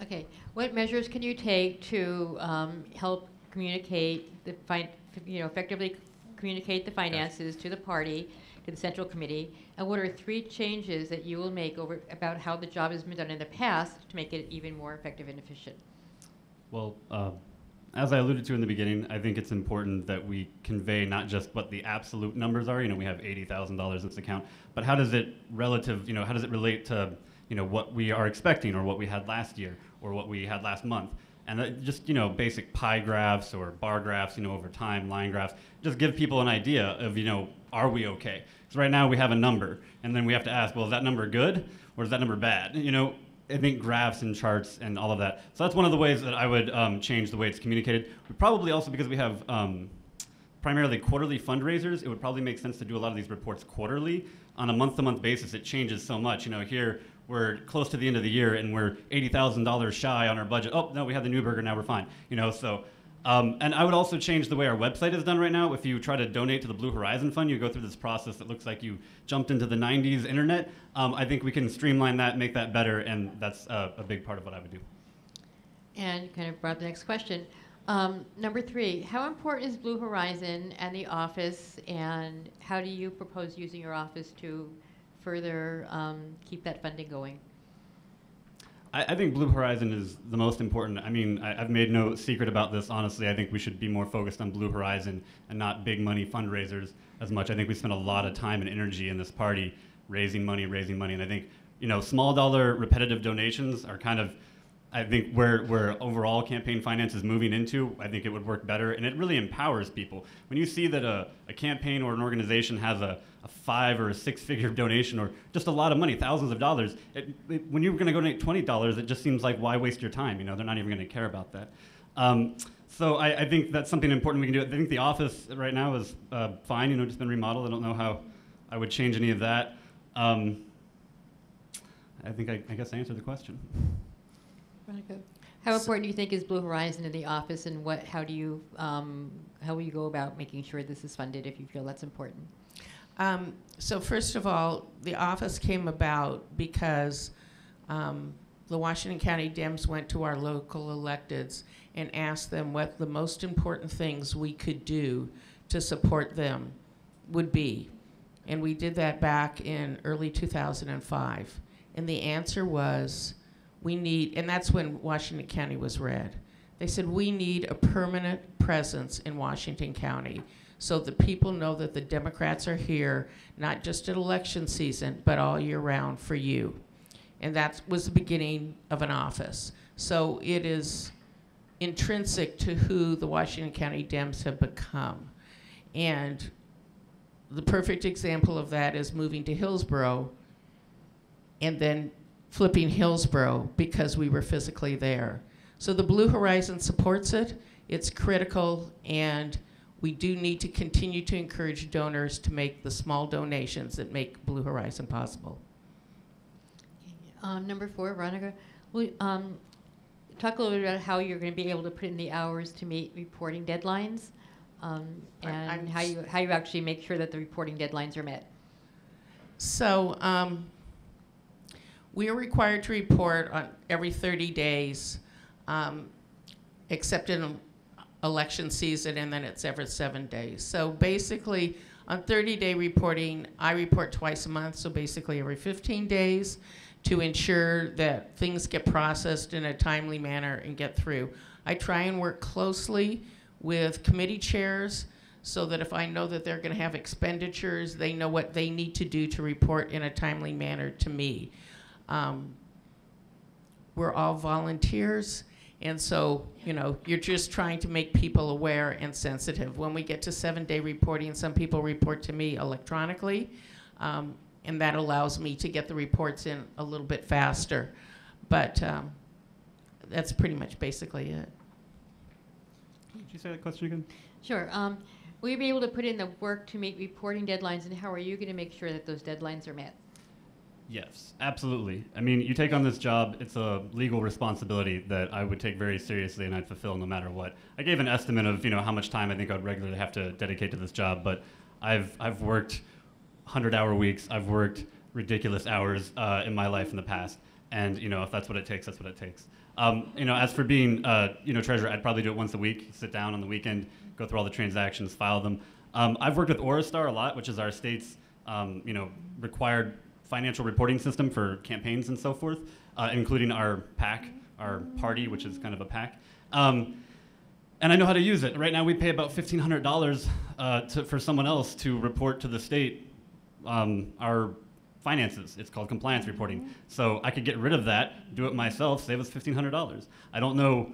Okay, what measures can you take to um, help communicate the fin- you know effectively communicate the finances to the party, to the central committee, and what are three changes that you will make over about how the job has been done in the past to make it even more effective and efficient? Well, uh, as I alluded to in the beginning, I think it's important that we convey not just what the absolute numbers are. You know, we have eighty thousand dollars in this account, but how does it relative? You know, how does it relate to you know what we are expecting or what we had last year or what we had last month? And that just you know basic pie graphs or bar graphs, you know, over time, line graphs, just give people an idea of you know are we okay? Because right now we have a number, and then we have to ask, well, is that number good or is that number bad? You know, I think graphs and charts and all of that. So that's one of the ways that I would um, change the way it's communicated. Probably also because we have um, primarily quarterly fundraisers, it would probably make sense to do a lot of these reports quarterly. On a month-to-month basis, it changes so much. You know, here we're close to the end of the year and we're eighty thousand dollars shy on our budget. Oh no, we have the Neuberger now we're fine. You know, so. Um, and I would also change the way our website is done right now. If you try to donate to the Blue Horizon Fund, you go through this process that looks like you jumped into the 90s internet. Um, I think we can streamline that, make that better, and that's uh, a big part of what I would do. And kind of brought the next question. Um, number three, how important is Blue Horizon and the office, and how do you propose using your office to further um, keep that funding going? I, I, think Blue Horizon is the most important. I mean, I, have made no secret about this. Honestly, I think we should be more focused on Blue Horizon and not big money fundraisers as much. I think we spend a lot of time and energy in this party raising money, raising money, and I think you know small dollar repetitive donations are kind of I think where, where overall campaign finance is moving into, I think it would work better. And it really empowers people. When you see that a, a campaign or an organization has a, a five or a six figure donation or just a lot of money, thousands of dollars, it, it, when you're going to donate $20, it just seems like why waste your time? You know, they're not even going to care about that. Um, so I, I, think that's something important we can do. I think the office right now is uh, fine, you know, just been remodeled. I don't know how I would change any of that. Um, I think I, I guess I answered the question. Veronica, how important do you think is Blue Horizon in the office, and what? How do you? Um, how will you go about making sure this is funded if you feel that's important? Um, so first of all, the office came about because um, the Washington County Dems went to our local electeds and asked them what the most important things we could do to support them would be. And we did that back in early 2005. And the answer was we need, and that's when Washington County was red. They said, we need a permanent presence in Washington County so that people know that the Democrats are here, not just at election season, but all year round for you. And that was the beginning of an office. So it is intrinsic to who the Washington County Dems have become. And the perfect example of that is moving to Hillsboro and then flipping Hillsboro because we were physically there. So the Blue Horizon supports it. It's critical, and we do need to continue to encourage donors to make the small donations that make Blue Horizon possible. Um, number four, Veronica, will, um, talk a little bit about how you're going to be able to put in the hours to meet reporting deadlines, um, and I'm how you how you actually make sure that the reporting deadlines are met. So um, we are required to report on every 30 days, um, except in election season, and then it's every seven days. So basically, on 30-day reporting, I report twice a month, so basically every 15 days to ensure that things get processed in a timely manner and get through. I try and work closely with committee chairs so that if I know that they're going to have expenditures, they know what they need to do to report in a timely manner to me. Um, we're all volunteers, and so, you know, you're just trying to make people aware and sensitive. When we get to seven day reporting, some people report to me electronically, um, and that allows me to get the reports in a little bit faster. But um, that's pretty much basically it. Did you say that question again? Sure. Um, will you be able to put in the work to meet reporting deadlines, and how are you going to make sure that those deadlines are met? Yes, absolutely. I mean, you take on this job, it's a legal responsibility that I would take very seriously and I'd fulfill no matter what. I gave an estimate of, you know, how much time I think I'd regularly have to dedicate to this job, but I've, I've worked 100 hour weeks, I've worked ridiculous hours uh, in my life in the past. And, you know, if that's what it takes, that's what it takes. Um, you know, as for being, uh, you know, treasurer, I'd probably do it once a week, sit down on the weekend, go through all the transactions, file them. Um, I've worked with ORESTAR a lot, which is our state's, um, you know, required financial reporting system for campaigns and so forth, uh, including our PAC, our party, which is kind of a PAC. Um, and I know how to use it. Right now, we pay about $1,500 uh, to, for someone else to report to the state um, our finances. It's called compliance reporting. So I could get rid of that, do it myself, save us $1,500. I don't know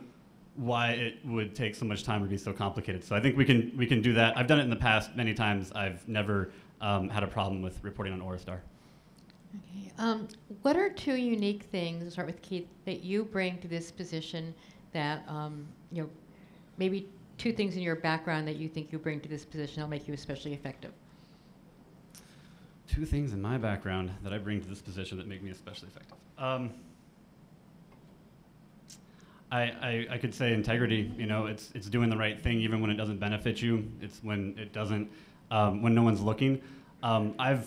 why it would take so much time or be so complicated. So I think we can we can do that. I've done it in the past many times. I've never um, had a problem with reporting on ORESTAR. Okay. Um, what are two unique things, start with Keith, that you bring to this position that, um, you know, maybe two things in your background that you think you bring to this position that'll make you especially effective? Two things in my background that I bring to this position that make me especially effective. Um, I, I, I could say integrity. You know, it's it's doing the right thing even when it doesn't benefit you. It's when it doesn't, um, when no one's looking. Um, I've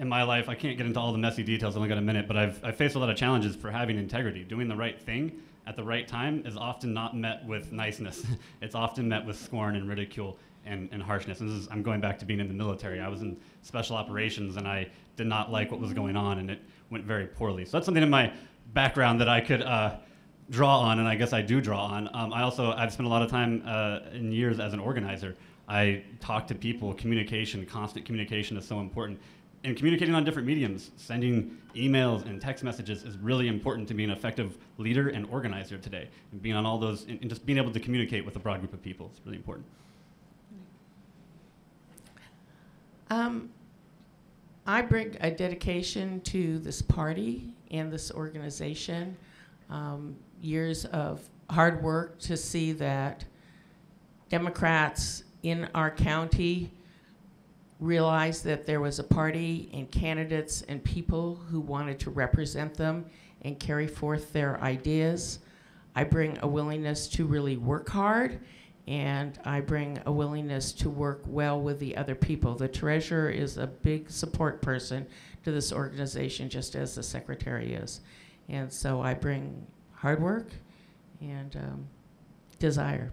in my life, I can't get into all the messy details. I only got a minute, but I've I've faced a lot of challenges for having integrity. Doing the right thing at the right time is often not met with niceness. it's often met with scorn and ridicule and, and harshness. And this is, I'm going back to being in the military. I was in special operations and I did not like what was going on and it went very poorly. So that's something in my background that I could uh, draw on, and I guess I do draw on. Um, I also I've spent a lot of time uh, in years as an organizer. I talk to people. Communication, constant communication, is so important. And communicating on different mediums, sending emails and text messages is really important to be an effective leader and organizer today. And being on all those, and, and just being able to communicate with a broad group of people is really important. Um, I bring a dedication to this party and this organization. Um, years of hard work to see that Democrats in our county realized that there was a party and candidates and people who wanted to represent them and carry forth their ideas. I bring a willingness to really work hard and I bring a willingness to work well with the other people. The treasurer is a big support person to this organization, just as the secretary is. And so I bring hard work and um, desire.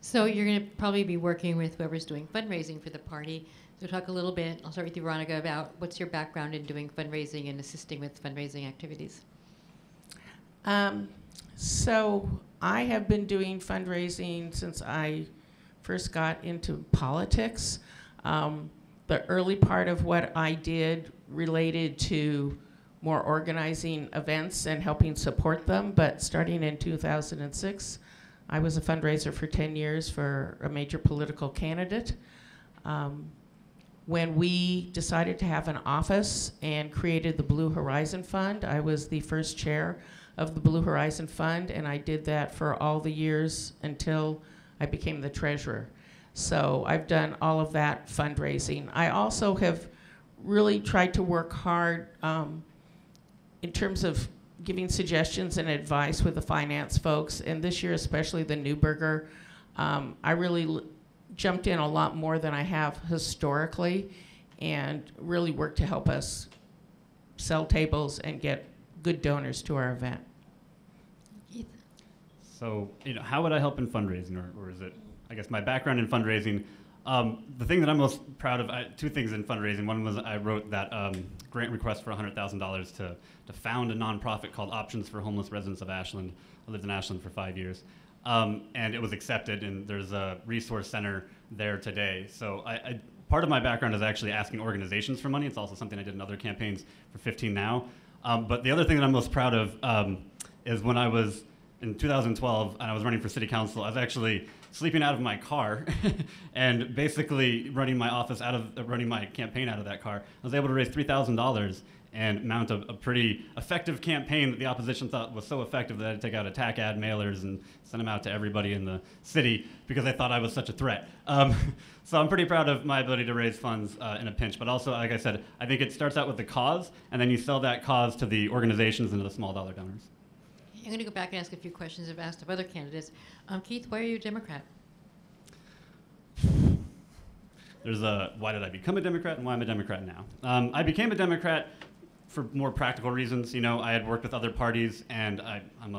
So you're going to probably be working with whoever's doing fundraising for the party. So talk a little bit, I'll start with you, Veronica, about what's your background in doing fundraising and assisting with fundraising activities? Um, so I have been doing fundraising since I first got into politics. Um, the early part of what I did related to more organizing events and helping support them, but starting in 2006, I was a fundraiser for 10 years for a major political candidate. Um, when we decided to have an office and created the Blue Horizon Fund, I was the first chair of the Blue Horizon Fund, and I did that for all the years until I became the treasurer. So I've done all of that fundraising. I also have really tried to work hard um, in terms of giving suggestions and advice with the finance folks, and this year especially the Neuberger. Um, I really jumped in a lot more than I have historically and really worked to help us sell tables and get good donors to our event. So, you know, how would I help in fundraising, or, or is it, I guess, my background in fundraising? Um, the thing that I'm most proud of, I, two things in fundraising. One was I wrote that um, grant request for $100,000 to, to found a nonprofit called Options for Homeless Residents of Ashland. I lived in Ashland for five years. Um, and it was accepted, and there's a resource center there today. So I, I, part of my background is actually asking organizations for money. It's also something I did in other campaigns for 15 Now. Um, but the other thing that I'm most proud of um, is when I was in 2012 and I was running for city council, I was actually sleeping out of my car and basically running my office out of uh, running my campaign out of that car. I was able to raise $3,000 and mount a, a, pretty effective campaign that the opposition thought was so effective that I'd take out attack ad mailers and send them out to everybody in the city because they thought I was such a threat. Um, so I'm pretty proud of my ability to raise funds uh, in a pinch. But also, like I said, I think it starts out with the cause, and then you sell that cause to the organizations and to the small dollar donors. I'm going to go back and ask a few questions I've asked of other candidates. Um, Keith, why are you a Democrat? There's a why did I become a Democrat and why I'm a Democrat now. Um, I became a Democrat for more practical reasons. You know, I had worked with other parties, and I, am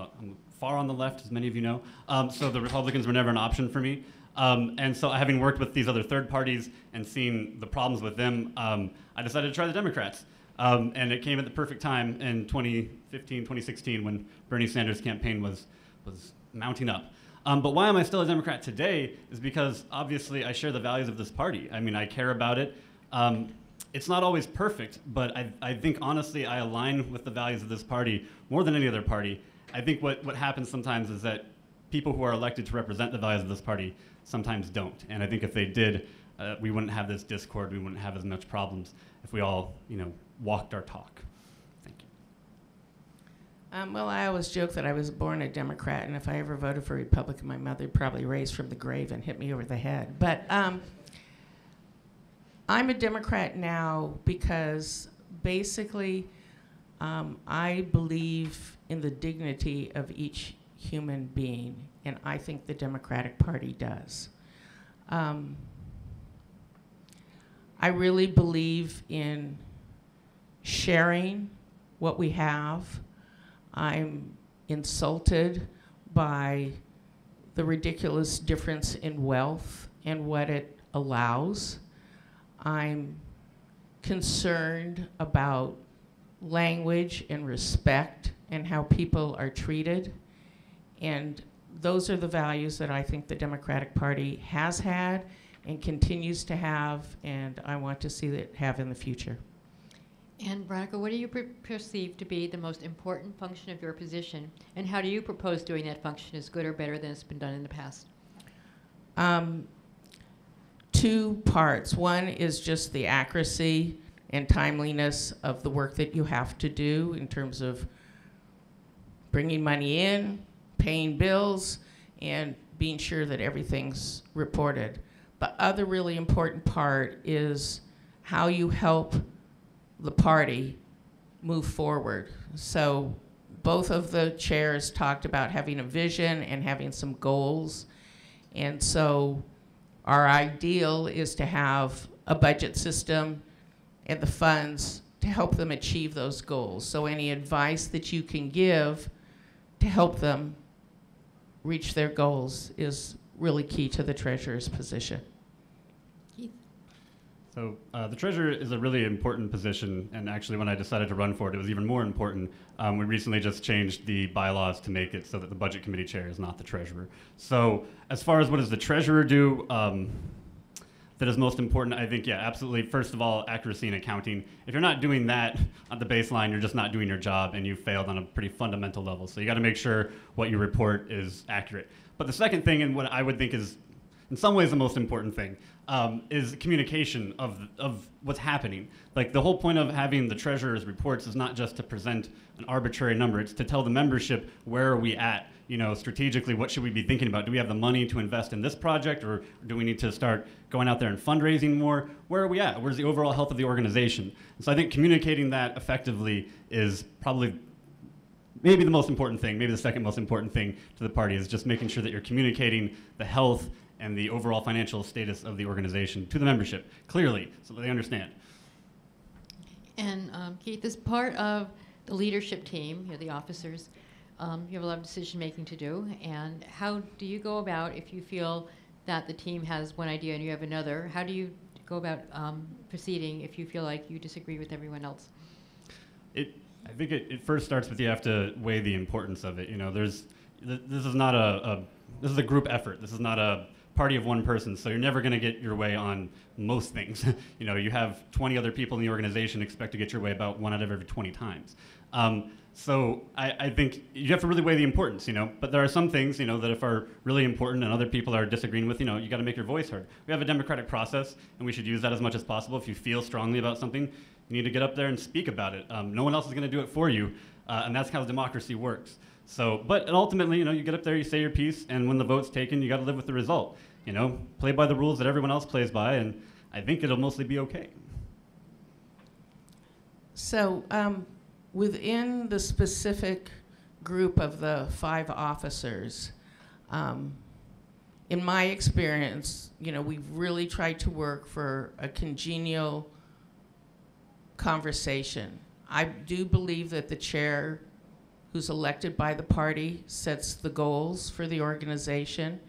far on the left, as many of you know. Um, so the Republicans were never an option for me. Um, and so, having worked with these other third parties and seen the problems with them, um, I decided to try the Democrats. Um, and it came at the perfect time in 2015, 2016, when Bernie Sanders' campaign was was mounting up. Um, but why am I still a Democrat today? Is because obviously I share the values of this party. I mean, I care about it. Um, it's not always perfect, but I, I think honestly I align with the values of this party more than any other party. I think what, what happens sometimes is that people who are elected to represent the values of this party sometimes don't. And I think if they did, uh, we wouldn't have this discord, we wouldn't have as much problems if we all, you know, walked our talk. Thank you. Um, well, I always joke that I was born a Democrat, and if I ever voted for Republican, my mother would probably raise from the grave and hit me over the head. But um, I'm a Democrat now because basically um, I believe in the dignity of each human being, and I think the Democratic Party does. Um, I really believe in sharing what we have. I'm insulted by the ridiculous difference in wealth and what it allows. I'm concerned about language and respect and how people are treated. And those are the values that I think the Democratic Party has had and continues to have, and I want to see it have in the future. And Veronica, what do you per- perceive to be the most important function of your position, and how do you propose doing that function as good or better than it's been done in the past? Um, two parts. One is just the accuracy and timeliness of the work that you have to do in terms of bringing money in, paying bills, and being sure that everything's reported. But other really important part is how you help the party move forward. So both of the chairs talked about having a vision and having some goals. And so our ideal is to have a budget system and the funds to help them achieve those goals. So any advice that you can give to help them reach their goals is really key to the treasurer's position. So uh, the treasurer is a really important position, and actually, when I decided to run for it, it was even more important. Um, we recently just changed the bylaws to make it so that the budget committee chair is not the treasurer. So, as far as what does the treasurer do, um, that is most important, I think, yeah, absolutely. First of all, accuracy in accounting. If you're not doing that at the baseline, you're just not doing your job, and you failed on a pretty fundamental level. So you got to make sure what you report is accurate. But the second thing, and what I would think is in some ways the most important thing um, is communication of, of what's happening. Like the whole point of having the treasurer's reports is not just to present an arbitrary number, it's to tell the membership where are we at, you know, strategically, what should we be thinking about? Do we have the money to invest in this project or do we need to start going out there and fundraising more? Where are we at? Where's the overall health of the organization? And so I think communicating that effectively is probably maybe the most important thing, maybe the second most important thing to the party is just making sure that you're communicating the health and the overall financial status of the organization to the membership clearly so that they understand. And um, Keith, as part of the leadership team, you know, the officers, um, you have a lot of decision making to do. And how do you go about if you feel that the team has one idea and you have another? How do you go about um, proceeding if you feel like you disagree with everyone else? It, I think it, it first starts with you have to weigh the importance of it. You know, there's th- this is not a, a this is a group effort. This is not a party of one person, so you're never going to get your way on most things. you know, you have 20 other people in the organization expect to get your way about one out of every 20 times. Um, so I, I, think you have to really weigh the importance, you know. But there are some things, you know, that if are really important and other people are disagreeing with, you know, you got to make your voice heard. We have a democratic process, and we should use that as much as possible. If you feel strongly about something, you need to get up there and speak about it. Um, no one else is going to do it for you, uh, and that's how democracy works. So, but ultimately, you know, you get up there, you say your piece, and when the vote's taken, you got to live with the result. You know, play by the rules that everyone else plays by, and I think it'll mostly be okay. So, um, within the specific group of the five officers, um, in my experience, you know, we've really tried to work for a congenial conversation. I do believe that the chair, who's elected by the party, sets the goals for the organization.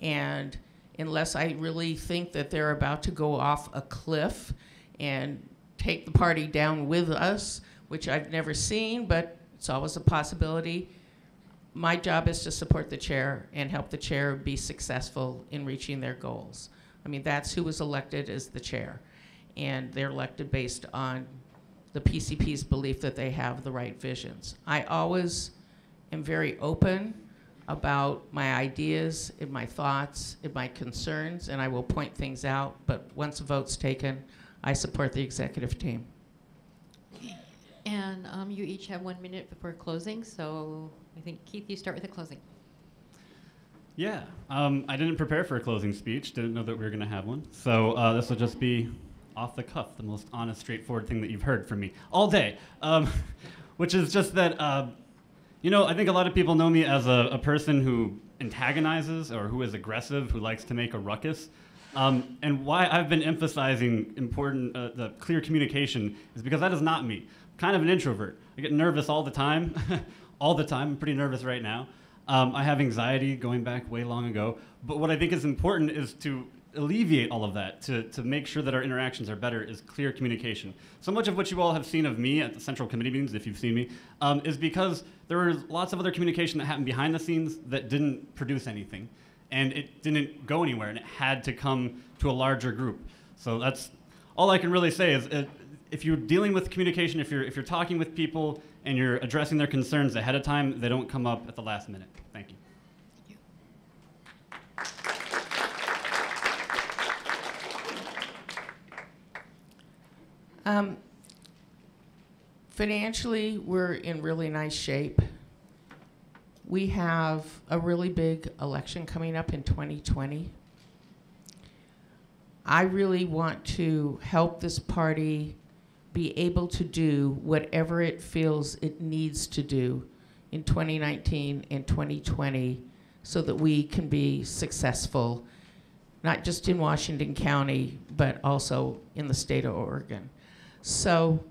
And unless I really think that they're about to go off a cliff and take the party down with us, which I've never seen, but it's always a possibility. My job is to support the chair and help the chair be successful in reaching their goals. I mean, that's who was elected as the chair. And they're elected based on the PCP's belief that they have the right visions. I always am very open about my ideas and my thoughts and my concerns, and I will point things out. But once a vote's taken, I support the executive team. And um, you each have one minute before closing, so I think Keith, you start with the closing. Yeah, um, I didn't prepare for a closing speech. Didn't know that we were going to have one. So uh, this will just be off the cuff, the most honest, straightforward thing that you've heard from me all day. Um, which is just that, uh, you know, I think a lot of people know me as a, a person who antagonizes or who is aggressive, who likes to make a ruckus. Um, and why I've been emphasizing important, uh, the clear communication is because that is not me. I'm kind of an introvert. I get nervous all the time, all the time. I'm pretty nervous right now. Um, I have anxiety going back way long ago. But what I think is important is to alleviate all of that, to, to make sure that our interactions are better, is clear communication. So much of what you all have seen of me at the central committee meetings, if you've seen me, um, is because there was lots of other communication that happened behind the scenes that didn't produce anything. And it didn't go anywhere, and it had to come to a larger group. So that's all I can really say is uh, if you're dealing with communication, if you're, if you're talking with people and you're addressing their concerns ahead of time, they don't come up at the last minute. Thank you. Um, financially, we're in really nice shape. We have a really big election coming up in 2020. I really want to help this party be able to do whatever it feels it needs to do in 2019 and 2020 so that we can be successful, not just in Washington County, but also in the state of Oregon. So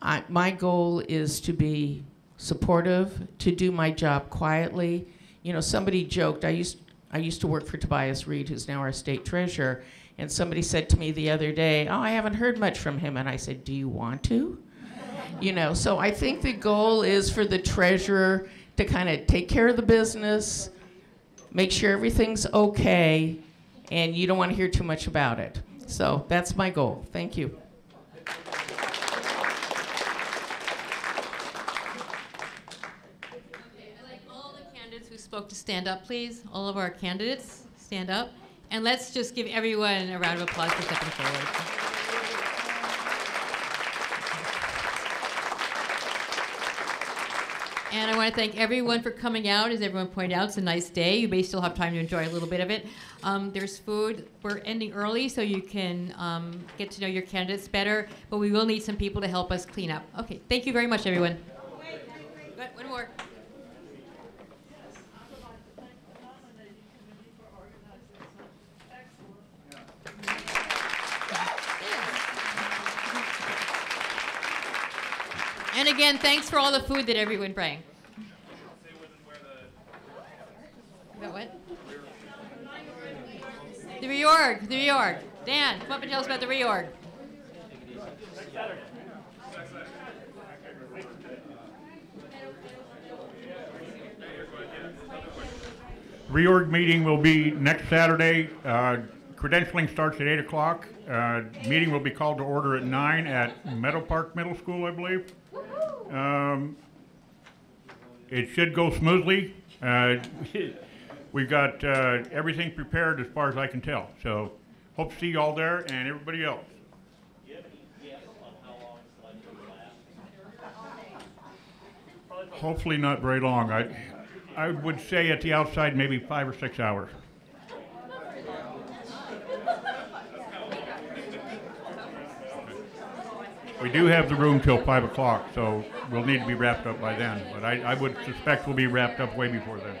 I, my goal is to be supportive, to do my job quietly. You know, somebody joked, I used, I used to work for Tobias Read, who's now our state treasurer, and somebody said to me the other day, Oh, I haven't heard much from him. And I said, Do you want to? you know, so I think the goal is for the treasurer to kind of take care of the business, make sure everything's okay, and you don't want to hear too much about it. So that's my goal. Thank you. I'd like all the spoke to stand up, please. All of our candidates, stand up. And let's just give everyone a round of applause for stepping forward. And I want to thank everyone for coming out. As everyone pointed out, it's a nice day. You may still have time to enjoy a little bit of it. Um, there's food. We're ending early so you can um, get to know your candidates better, but we will need some people to help us clean up. Okay, thank you very much, everyone. Good, One more. And again, thanks for all the food that everyone. About what? The reorg, the reorg. Dan, come up and tell us about the reorg. Reorg meeting will be next Saturday. Uh, Credentialing starts at 8 o'clock. Uh, Meeting will be called to order at 9 at Meadow Park Middle School, I believe. Um, It should go smoothly. Uh, We've got uh, everything prepared as far as I can tell. So hope to see you all there and everybody else. Hopefully not very long. I, I would say at the outside, maybe five or six hours. We do have the room till five o'clock, so we'll need to be wrapped up by then. But I, I would suspect we'll be wrapped up way before then.